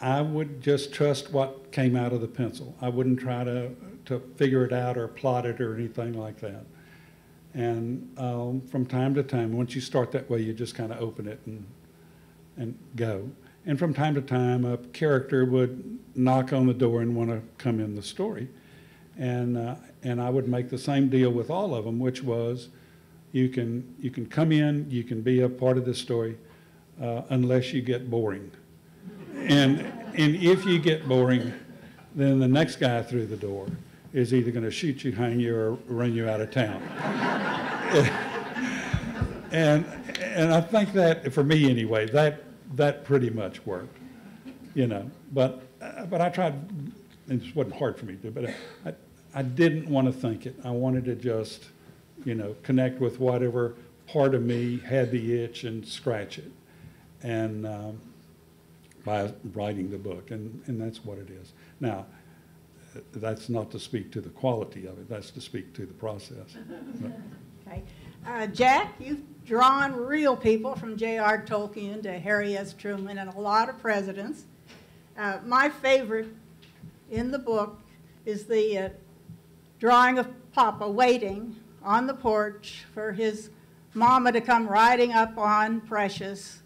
Speaker 3: I would just trust what came out of the pencil. I wouldn't try to, to figure it out or plot it or anything like that. And um, from time to time, once you start that way, you just kind of open it and, and go. And from time to time, a character would knock on the door and want to come in the story. And, uh, and I would make the same deal with all of them, which was you can, you can come in, you can be a part of this story, uh, unless you get boring. And, and if you get boring, then the next guy through the door is either going to shoot you, hang you, or run you out of town. and, and I think that, for me anyway, that, that pretty much worked, you know. But, uh, but I tried, and it wasn't hard for me to, but I, I didn't want to think it. I wanted to just, you know, connect with whatever part of me had the itch and scratch it. And um, by writing the book, and, and that's what it is. Now, uh, that's not to speak to the quality of it, that's to speak to the process.
Speaker 4: Okay. Uh, Jack, you've drawn real people from J.R. Tolkien to Harry S. Truman and a lot of presidents. Uh, my favorite in the book is the uh, drawing of Papa waiting on the porch for his mama to come riding up on Precious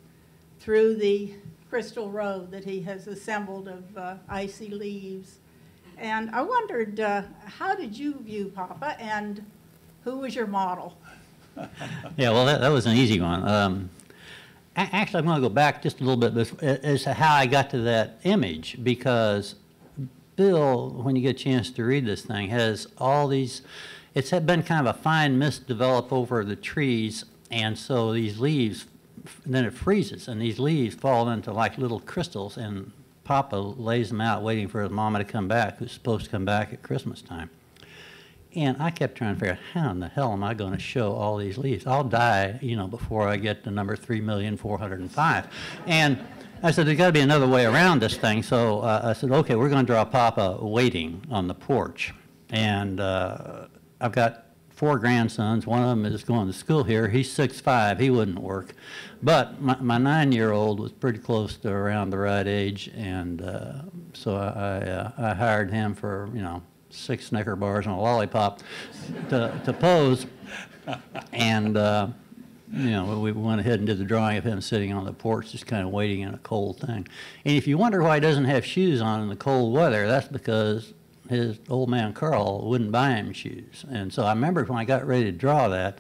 Speaker 4: through the crystal road that he has assembled of uh, icy leaves. And I wondered, uh, how did you view Papa and who was your model?
Speaker 5: Yeah, well, that, that was an easy one. Um, actually, I'm going to go back just a little bit as to how I got to that image because Bill, when you get a chance to read this thing, has all these. it's been kind of a fine mist develop over the trees, and so these leaves, f- then it freezes, and these leaves fall into like little crystals, and Papa lays them out waiting for his mama to come back, who's supposed to come back at Christmas time. And I kept trying to figure out how in the hell am I going to show all these leaves? I'll die, you know, before I get to number three million four hundred and five. And I said, there's got to be another way around this thing. So uh, I said, okay, we're going to draw Papa waiting on the porch. And uh, I've got four grandsons. One of them is going to school here. He's six five. He wouldn't work. But my, my nine-year-old was pretty close to around the right age, and uh, so I, uh, I hired him for you know six Snicker bars and a lollipop to, to pose. And, uh, you know, we went ahead and did the drawing of him sitting on the porch, just kind of waiting in a cold thing. And if you wonder why he doesn't have shoes on in the cold weather, that's because his old man Carl wouldn't buy him shoes. And so I remember when I got ready to draw that,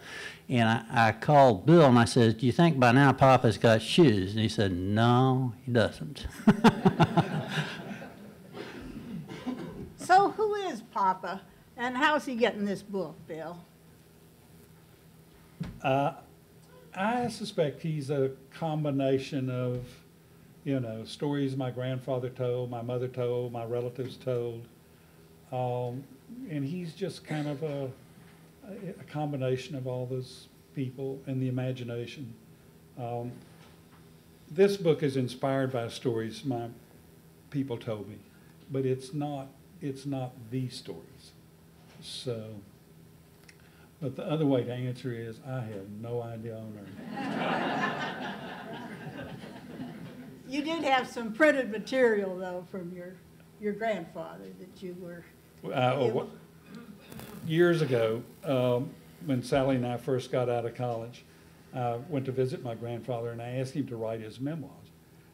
Speaker 5: and I, I called Bill and I said, Do you think by now Papa's got shoes? And he said, No, he doesn't.
Speaker 4: So who is Papa, and how's he getting this book, Bill?
Speaker 3: Uh, I suspect he's a combination of, you know, stories my grandfather told, my mother told, my relatives told. Um, and he's just kind of a, a combination of all those people and the imagination. Um, this book is inspired by stories my people told me. but it's not, it's not the stories. So, but the other way to answer is, I have no idea on earth.
Speaker 4: You did have some printed material, though, from your, your grandfather that you were,
Speaker 3: Uh, oh, what- Years ago, um, when Sally and I first got out of college, I went to visit my grandfather and I asked him to write his memoirs.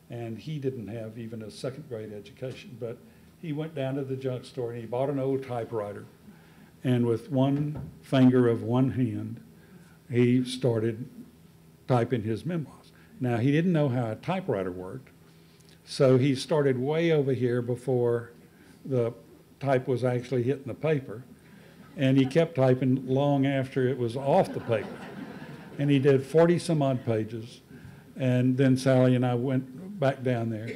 Speaker 3: And he didn't have even a second grade education, but he went down to the junk store and he bought an old typewriter. And with one finger of one hand, he started typing his memoirs. Now, he didn't know how a typewriter worked, so he started way over here before the type was actually hitting the paper. And he kept typing long after it was off the paper. And he did 40 some odd pages. And then Sally and I went back down there.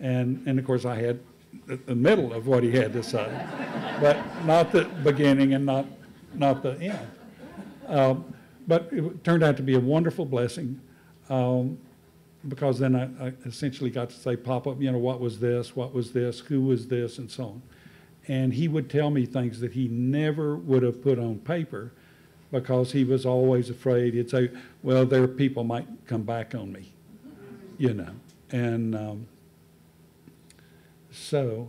Speaker 3: And, and of course, I had the, middle of what he had to say, but not the beginning and not, not the end. Um, but it turned out to be a wonderful blessing um, because then I, I essentially got to say, Papa, you know, what was this? What was this? Who was this? And so on. And he would tell me things that he never would have put on paper because he was always afraid. He'd say, Well, their people might come back on me, you know. And um, so,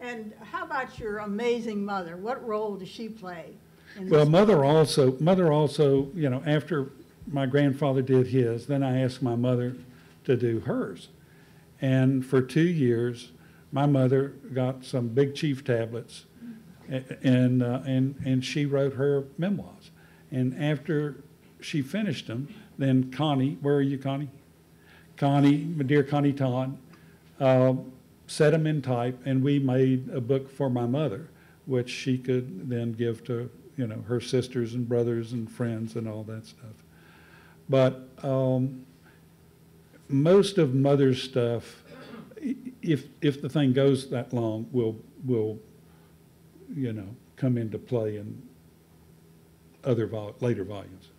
Speaker 4: and how about your amazing mother? What role does she play? in
Speaker 3: well, mother also, mother also, you know, after my grandfather did his, then I asked my mother to do hers. And for two years, my mother got some Big Chief tablets, and, uh, and, and she wrote her memoirs. And after she finished them, then Connie, where are you, Connie? Connie, my dear Connie Todd, uh, set them in type, and we made a book for my mother, which she could then give to, you know, her sisters and brothers and friends and all that stuff. But um, most of mother's stuff, if, if the thing goes that long, will, will, you know, come into play in other vol, later volumes.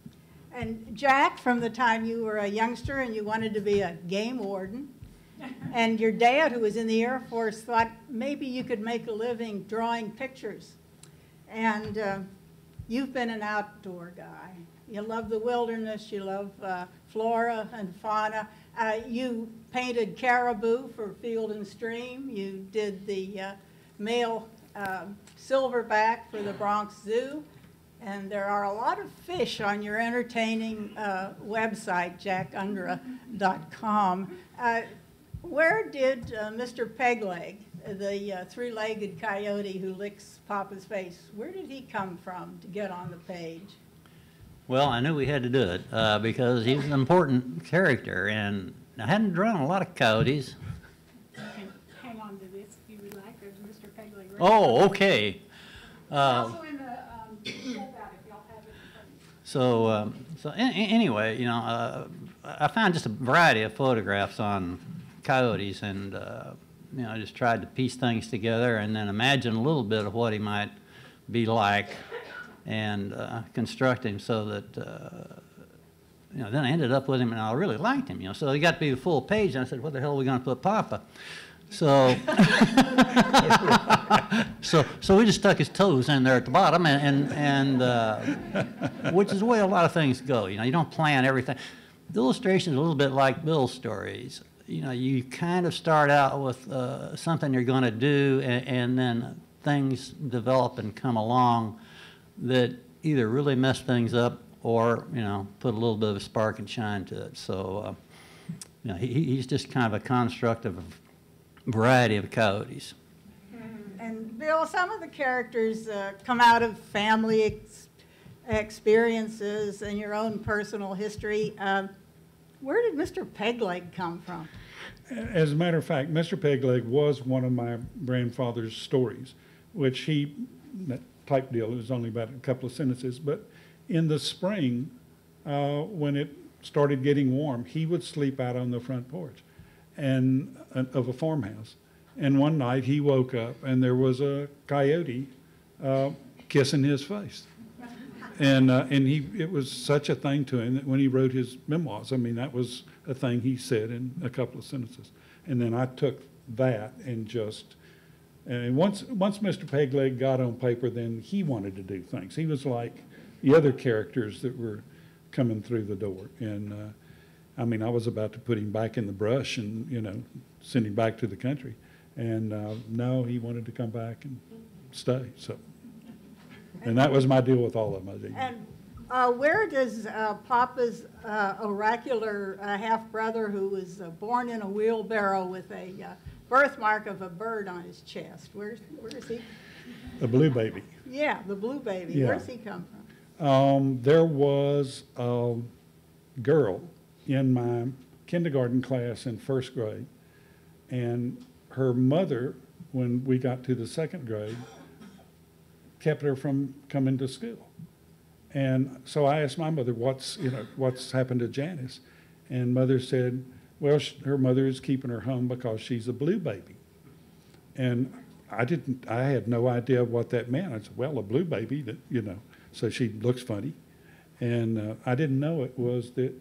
Speaker 4: And Jack, from the time you were a youngster and you wanted to be a game warden, and your dad, who was in the Air Force, thought maybe you could make a living drawing pictures. And uh, you've been an outdoor guy. You love the wilderness, you love uh, flora and fauna. Uh, You painted caribou for Field and Stream. You did the uh, male um, silverback for the Bronx Zoo. And there are a lot of fish on your entertaining uh, website, jackunruh.com. Uh, Where did uh, Mr. Pegleg, the uh, three-legged coyote who licks Papa's face, where did he come from to get on the page?
Speaker 5: Well, I knew we had to do it uh, because he's an important character, and I hadn't drawn a lot of coyotes.
Speaker 6: Hang on to this if you would like, there's Mr. Pegleg. right
Speaker 5: Oh, okay. Uh,
Speaker 6: Also in the, um, if y'all have it in front of you.
Speaker 5: So, um, so anyway, you know, uh, I found just a variety of photographs on coyotes, and uh, you know, I just tried to piece things together, and then imagine a little bit of what he might be like, and uh, construct him so that. Uh, you know, then I ended up with him, and I really liked him. You know, so he got to be the full page, and I said, "What the hell are we going to put Papa?" So, so, so we just stuck his toes in there at the bottom, and and, and uh, which is the way a lot of things go. You know, you don't plan everything. The illustration is a little bit like Bill's stories. You know, you kind of start out with uh, something you're going to do, and, and then things develop and come along that either really mess things up or you know put a little bit of a spark and shine to it. So, uh, you know, he, he's just kind of a construct of a variety of coyotes.
Speaker 4: And Bill, some of the characters uh, come out of family ex- experiences and your own personal history. Um, Where did Mr. Pegleg come from?
Speaker 3: As a matter of fact, Mr. Pegleg was one of my grandfather's stories, which he, that type deal It was only about a couple of sentences, but in the spring, uh, when it started getting warm, he would sleep out on the front porch and, uh, of a farmhouse. And one night he woke up and there was a coyote uh, kissing his face. And, uh, and he, it was such a thing to him that when he wrote his memoirs, I mean, that was a thing he said in a couple of sentences. And then I took that and just And once, once Mr. Pegleg got on paper, then he wanted to do things. He was like the other characters that were coming through the door. And, uh, I mean, I was about to put him back in the brush and, you know, send him back to the country. And, uh, no, he wanted to come back and stay, so. And that was my deal with all of them.
Speaker 4: And uh, where does uh, Papa's uh, oracular uh, half-brother, who was uh, born in a wheelbarrow with a birthmark of a bird on his chest, where's, where is he?
Speaker 3: The blue baby.
Speaker 4: Yeah, the blue baby,
Speaker 3: Yeah.
Speaker 4: where's he come from?
Speaker 3: Um, there was a girl in my kindergarten class in first grade, and her mother, when we got to the second grade, kept her from coming to school. And so I asked my mother, what's, you know, what's happened to Janice? And mother said, well, sh- her mother is keeping her home because she's a blue baby. And I didn't, I had no idea what that meant. I said, well, a blue baby, that, you know, so she looks funny. And uh, I didn't know it was that,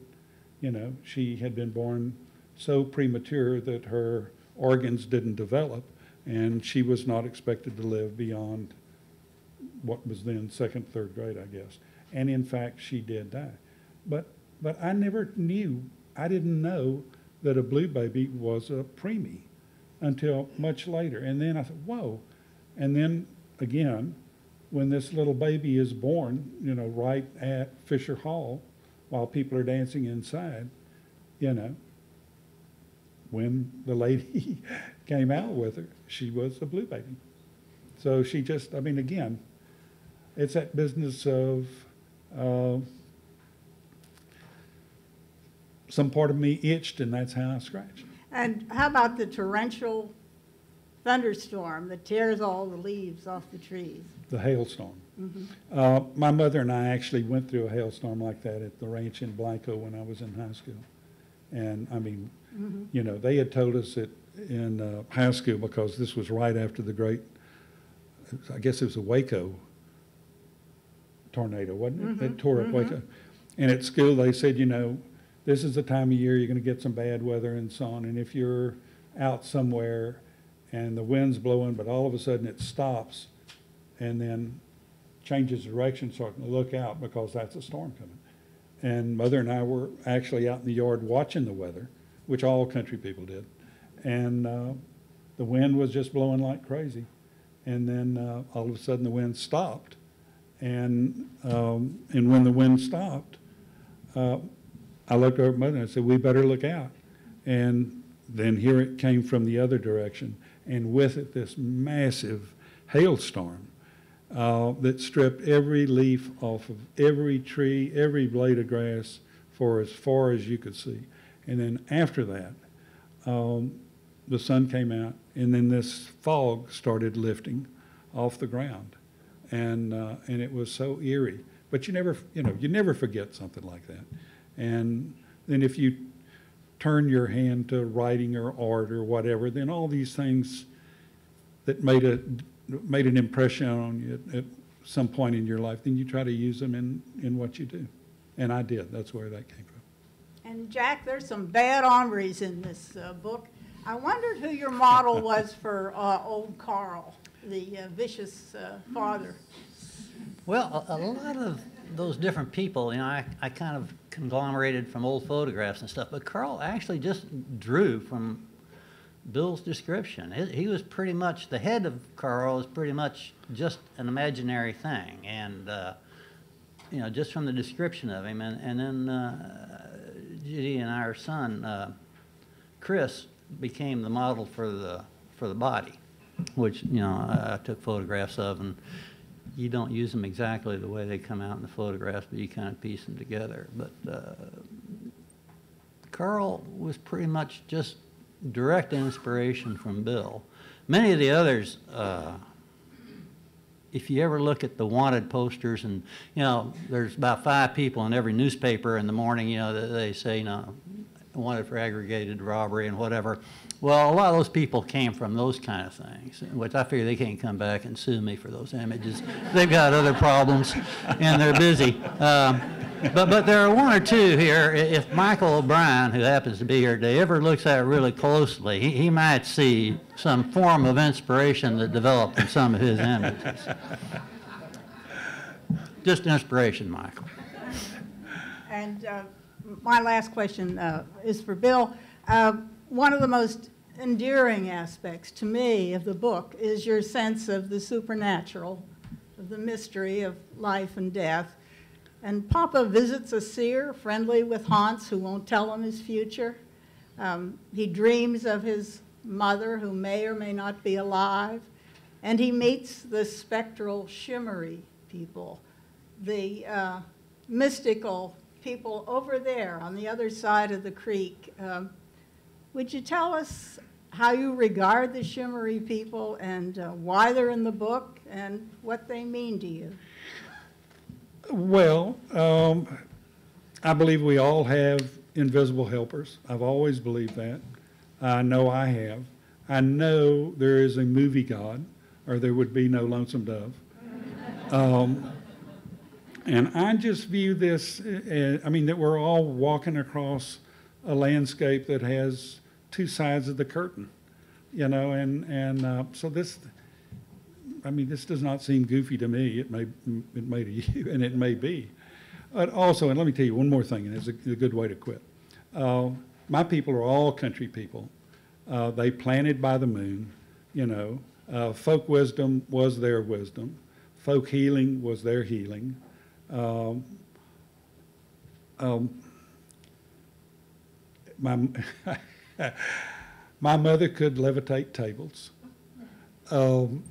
Speaker 3: you know, she had been born so premature that her organs didn't develop and she was not expected to live beyond what was then second, third grade, I guess. And in fact, she did die. But, but I never knew, I didn't know that a blue baby was a preemie until much later. And then I thought, whoa. And then again, when this little baby is born, you know, right at Fischer Hall, while people are dancing inside, you know, when the lady came out with her, she was a blue baby. So she just, I mean, again, it's that business of uh, some part of me itched, and that's how I scratched.
Speaker 4: And how about the torrential thunderstorm that tears all the leaves off the trees?
Speaker 3: The hailstorm. Uh, my mother and I actually went through a hailstorm like that at the ranch in Blanco when I was in high school. And I mean, you know, they had told us that in uh, high school because this was right after the great, I guess it was a Waco tornado, wasn't it? That tore up Waco. And at school, they said, you know, this is the time of year you're going to get some bad weather and so on. And if you're out somewhere and the wind's blowing, but all of a sudden it stops and then changes direction, so I can look out because that's a storm coming. And mother and I were actually out in the yard watching the weather, which all country people did. And uh, the wind was just blowing like crazy. And then uh, all of a sudden the wind stopped. And, um, and when the wind stopped, uh, I looked over at my mother and I said, we better look out. And then here it came from the other direction. And with it, this massive hailstorm uh, that stripped every leaf off of every tree, every blade of grass for as far as you could see. And then after that, um, the sun came out, and then this fog started lifting off the ground, and uh, and it was so eerie. But you never, you know, you never forget something like that. And then if you turn your hand to writing or art or whatever, then all these things that made a made an impression on you at, at some point in your life, then you try to use them in in what you do. And I did. That's where that came from.
Speaker 4: And Jack, there's some bad hombres in this uh, book. I wondered who your model was for uh, old Carl, the uh, vicious uh, father.
Speaker 5: Well, a, a lot of those different people, you know, I, I kind of conglomerated from old photographs and stuff, but Carl actually just drew from Bill's description. He, he was pretty much, the head of Carl is pretty much just an imaginary thing. And, uh, you know, just from the description of him. And, and then uh, Judy and our son, uh, Chris, became the model for the, for the body, which, you know, I, I took photographs of. And you don't use them exactly the way they come out in the photographs, but you kind of piece them together. But uh, Carl was pretty much just direct inspiration from Bill. Many of the others, uh, if you ever look at the wanted posters, and you know, there's about five people in every newspaper in the morning, you know, they say, you know, wanted for aggregated robbery and whatever. Well, a lot of those people came from those kind of things, which I figure they can't come back and sue me for those images. They've got other problems and they're busy. Um, But, but there are one or two here, if Michael O'Brien, who happens to be here today, ever looks at it really closely, he, he might see some form of inspiration that developed in some of his images. Just inspiration, Michael.
Speaker 4: And uh, my last question uh, is for Bill. Uh, One of the most endearing aspects to me of the book is your sense of the supernatural, of the mystery of life and death. And Papa visits a seer friendly with haunts who won't tell him his future. Um, He dreams of his mother who may or may not be alive. And he meets the spectral, shimmery people, the uh, mystical people over there on the other side of the creek. Um, Would you tell us how you regard the shimmery people and uh, why they're in the book and what they mean to you?
Speaker 3: Well, um, I believe we all have invisible helpers. I've always believed that. I know I have. I know there is a movie God, or there would be no Lonesome Dove. Um, and I just view this, uh, I mean, that we're all walking across a landscape that has two sides of the curtain, you know, and, and uh, so this, I mean, this does not seem goofy to me. It may, it may to you, and it may be. But also, and let me tell you one more thing, and it's a, a good way to quit. Uh, my people are all country people. Uh, they planted by the moon, you know. Uh, folk wisdom was their wisdom. Folk healing was their healing. Um, um, my, my mother could levitate tables. Um,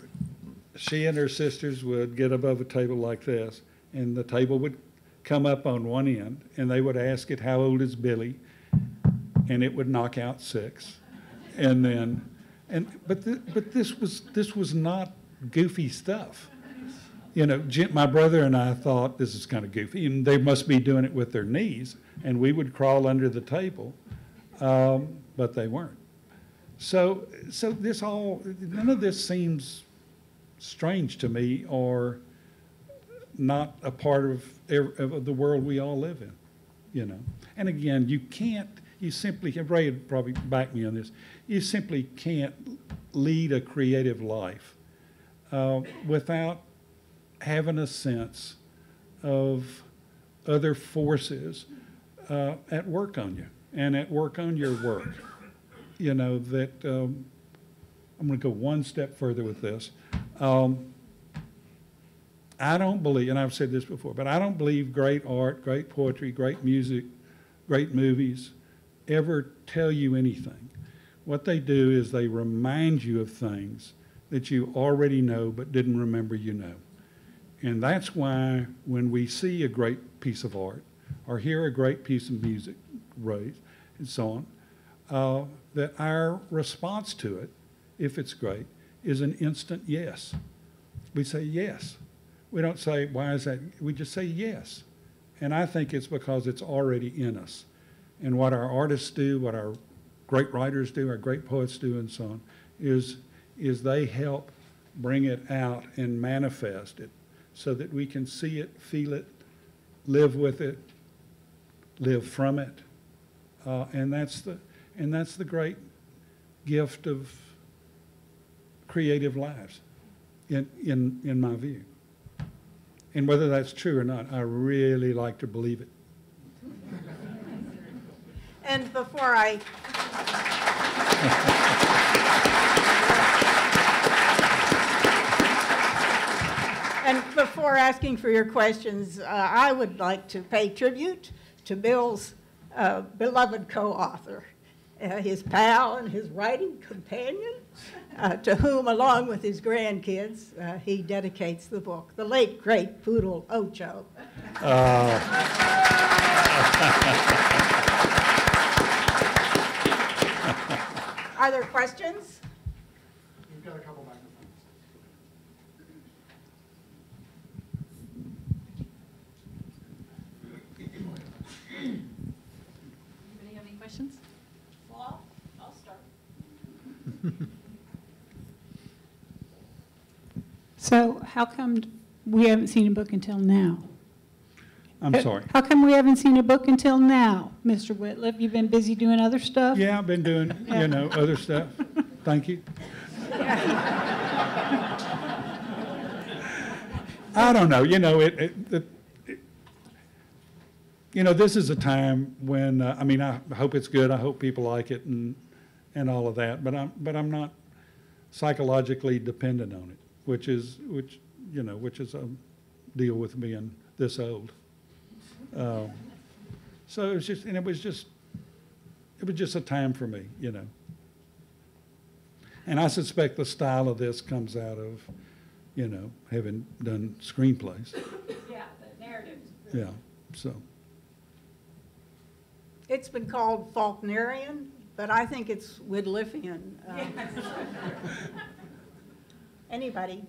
Speaker 3: she and her sisters would get above a table like this, and the table would come up on one end, and they would ask it, How old is Billy? And it would knock out six. And then, and but, th- but this, was, this was not goofy stuff. You know, my brother and I thought this is kind of goofy, and they must be doing it with their knees, and we would crawl under the table, um, but they weren't. So, so this all, none of this seems strange to me or not a part of, of the world we all live in, you know. And again, you can't, you simply, Ray would probably back me on this, you simply can't lead a creative life uh, without having a sense of other forces uh, at work on you and at work on your work. You know, that um, I'm going to go one step further with this. Um, I don't believe, and I've said this before, but I don't believe great art, great poetry, great music, great movies ever tell you anything. What they do is they remind you of things that you already know but didn't remember you know. And that's why when we see a great piece of art or hear a great piece of music raised and so on, uh, that our response to it, if it's great, is an instant yes. We say yes. We don't say, why is that? We just say yes. And I think it's because it's already in us. And what our artists do, what our great writers do, our great poets do, and so on, is, is they help bring it out and manifest it so that we can see it, feel it, live with it, live from it. Uh, and that's the and that's the great gift of creative lives, in in in my view. And whether that's true or not, I really like to believe it.
Speaker 4: And before I And before asking for your questions, uh, I would like to pay tribute to Bill's uh, beloved co-author, uh, his pal and his writing companion, uh, to whom, along with his grandkids, uh, he dedicates the book, the late, great Poodle Ocho. Are there questions?
Speaker 1: We've got a couple.
Speaker 7: Anybody have any questions?
Speaker 4: Well, I'll start.
Speaker 6: So how come we haven't seen a book until now?
Speaker 3: I'm sorry.
Speaker 6: How come we haven't seen a book until now, Mr. Wittliff? You've been busy doing other stuff?
Speaker 3: Yeah, I've been doing, you know, other stuff. Thank you. I don't know, you know, it, it, it- it- you know, this is a time when, uh, I mean, I hope it's good, I hope people like it and, and all of that, but I'm, but I'm not psychologically dependent on it, which is, which, you know, which is a deal with being this old. Uh, So it was just, and it was just, it was just a time for me, you know. And I suspect the style of this comes out of, you know, having done screenplays.
Speaker 6: Yeah, the narratives.
Speaker 3: Yeah, so,
Speaker 4: It's been called Faulknerian, but I think it's Wittliffian. um, Anybody?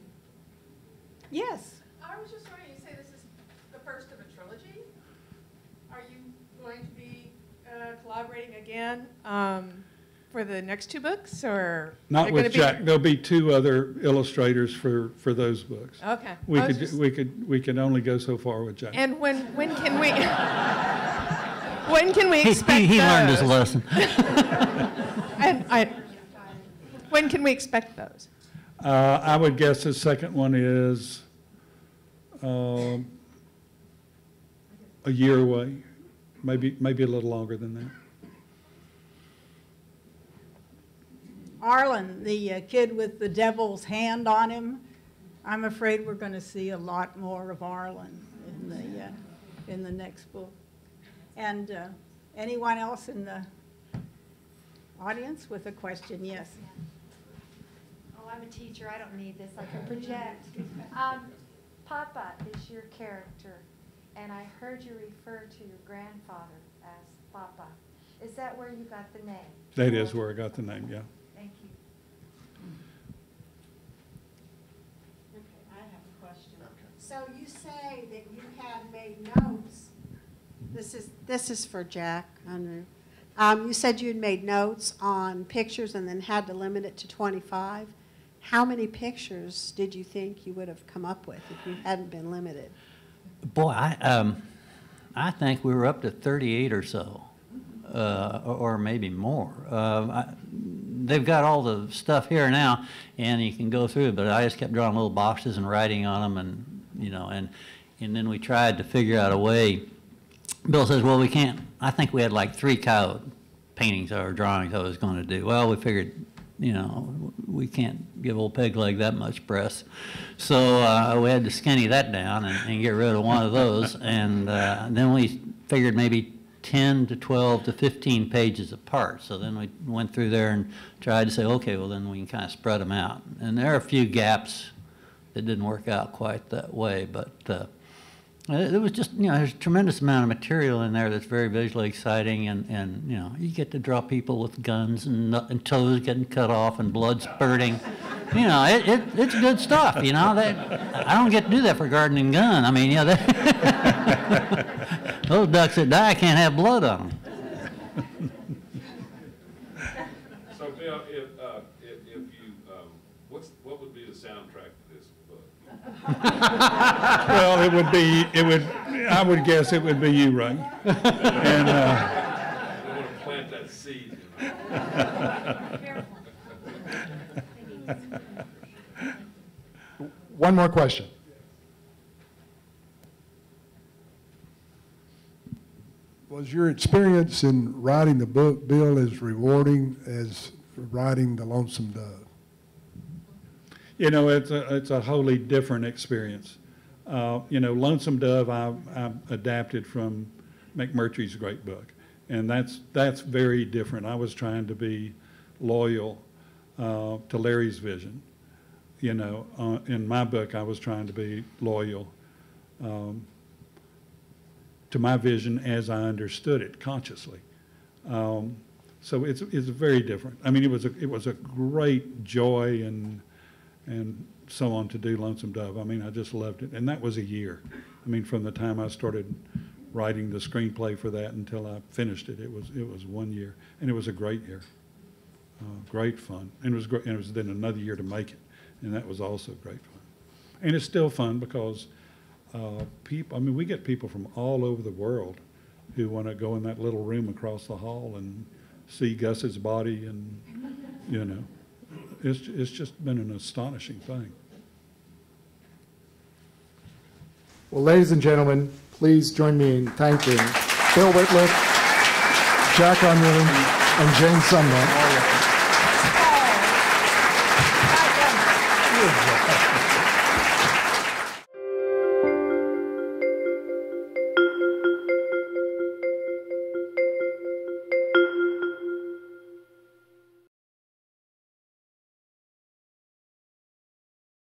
Speaker 4: Yes?
Speaker 8: I was just wondering, you say this is the first of a trilogy? Are you going to be uh, collaborating again um, for the next two books, or?
Speaker 3: not
Speaker 8: there gonna
Speaker 3: with
Speaker 8: be-
Speaker 3: Jack, there'll be two other illustrators for, for those books.
Speaker 8: Okay.
Speaker 3: We could,
Speaker 8: just-
Speaker 3: we could, we can only go so far with Jack.
Speaker 8: And when, when can we, when can we expect
Speaker 5: he, he learned his lesson.
Speaker 8: And I, when can we expect those?
Speaker 3: Uh, I would guess the second one is, um, a year away, maybe, maybe a little longer than that.
Speaker 4: Arlen, the uh, kid with the devil's hand on him, I'm afraid we're going to see a lot more of Arlen in the, uh, in the next book. And uh, anyone else in the audience with a question? Yes.
Speaker 9: I'm a teacher, I don't need this, I can project. Um, Papa is your character, and I heard you refer to your grandfather as Papa. Is that where you got the name?
Speaker 3: That is where I got the name, yeah.
Speaker 9: Thank you.
Speaker 10: Okay, I have a question. So you say that you had made notes, this is, this is for Jack, Unruh. Um, you said you had made notes on pictures and then had to limit it to twenty-five. How many pictures did you think you would have come up with if you hadn't been limited?
Speaker 5: Boy, I, um, I think we were up to 38 or so, uh, or maybe more. Uh, I- They've got all the stuff here now, and you can go through but I just kept drawing little boxes and writing on them, and, you know, and, and then we tried to figure out a way. Bill says, well, we can't, I think we had like three coyote paintings or drawings I was going to do. Well, we figured, you know, we can't give old Peg Leg that much press. So uh, we had to skinny that down and, and get rid of one of those. And uh, then we figured maybe 10 to 12 to 15 pages apart. So then we went through there and tried to say, okay, well, then we can kind of spread them out. And there are a few gaps that didn't work out quite that way, but uh, Uh, it it was just, you know, there's a tremendous amount of material in there that's very visually exciting, and, and, you know, you get to draw people with guns and, and toes getting cut off and blood spurting. You know, it, it, it's good stuff, you know, that, I don't get to do that for Garden & Gun, I mean, you know, that, those ducks that die can't have blood on them.
Speaker 2: So Bill, if, uh, if, if you, um, what's, what would be the soundtrack to this book?
Speaker 3: Well, it would be, it would, I would guess it would be you, Ray. And, uh,
Speaker 2: I want to plant that seed, you know.
Speaker 1: One more question.
Speaker 11: Was your experience in writing the book, Bill, as rewarding as writing The Lonesome Dove?
Speaker 3: You know, it's a, it's a wholly different experience. Uh, you know, Lonesome Dove, I, I adapted from McMurtry's great book. And that's, that's very different. I was trying to be loyal, uh, to Larry's vision. You know, uh, in my book, I was trying to be loyal, um, to my vision as I understood it consciously. Um, so it's, it's very different. I mean, it was a, it was a great joy and, and so on to do Lonesome Dove. I mean, I just loved it. And that was a year. I mean, from the time I started writing the screenplay for that until I finished it, it was, it was one year. And it was a great year. Uh, great fun. And it was great, and it was then another year to make it. And that was also great fun. And it's still fun because uh, people, I mean, we get people from all over the world who want to go in that little room across the hall and see Gus's body and, you know, it's, it's just been an astonishing thing.
Speaker 1: Well, ladies and gentlemen, please join me in thanking Bill Wittliff, Jack Unruh, and Jane Sumner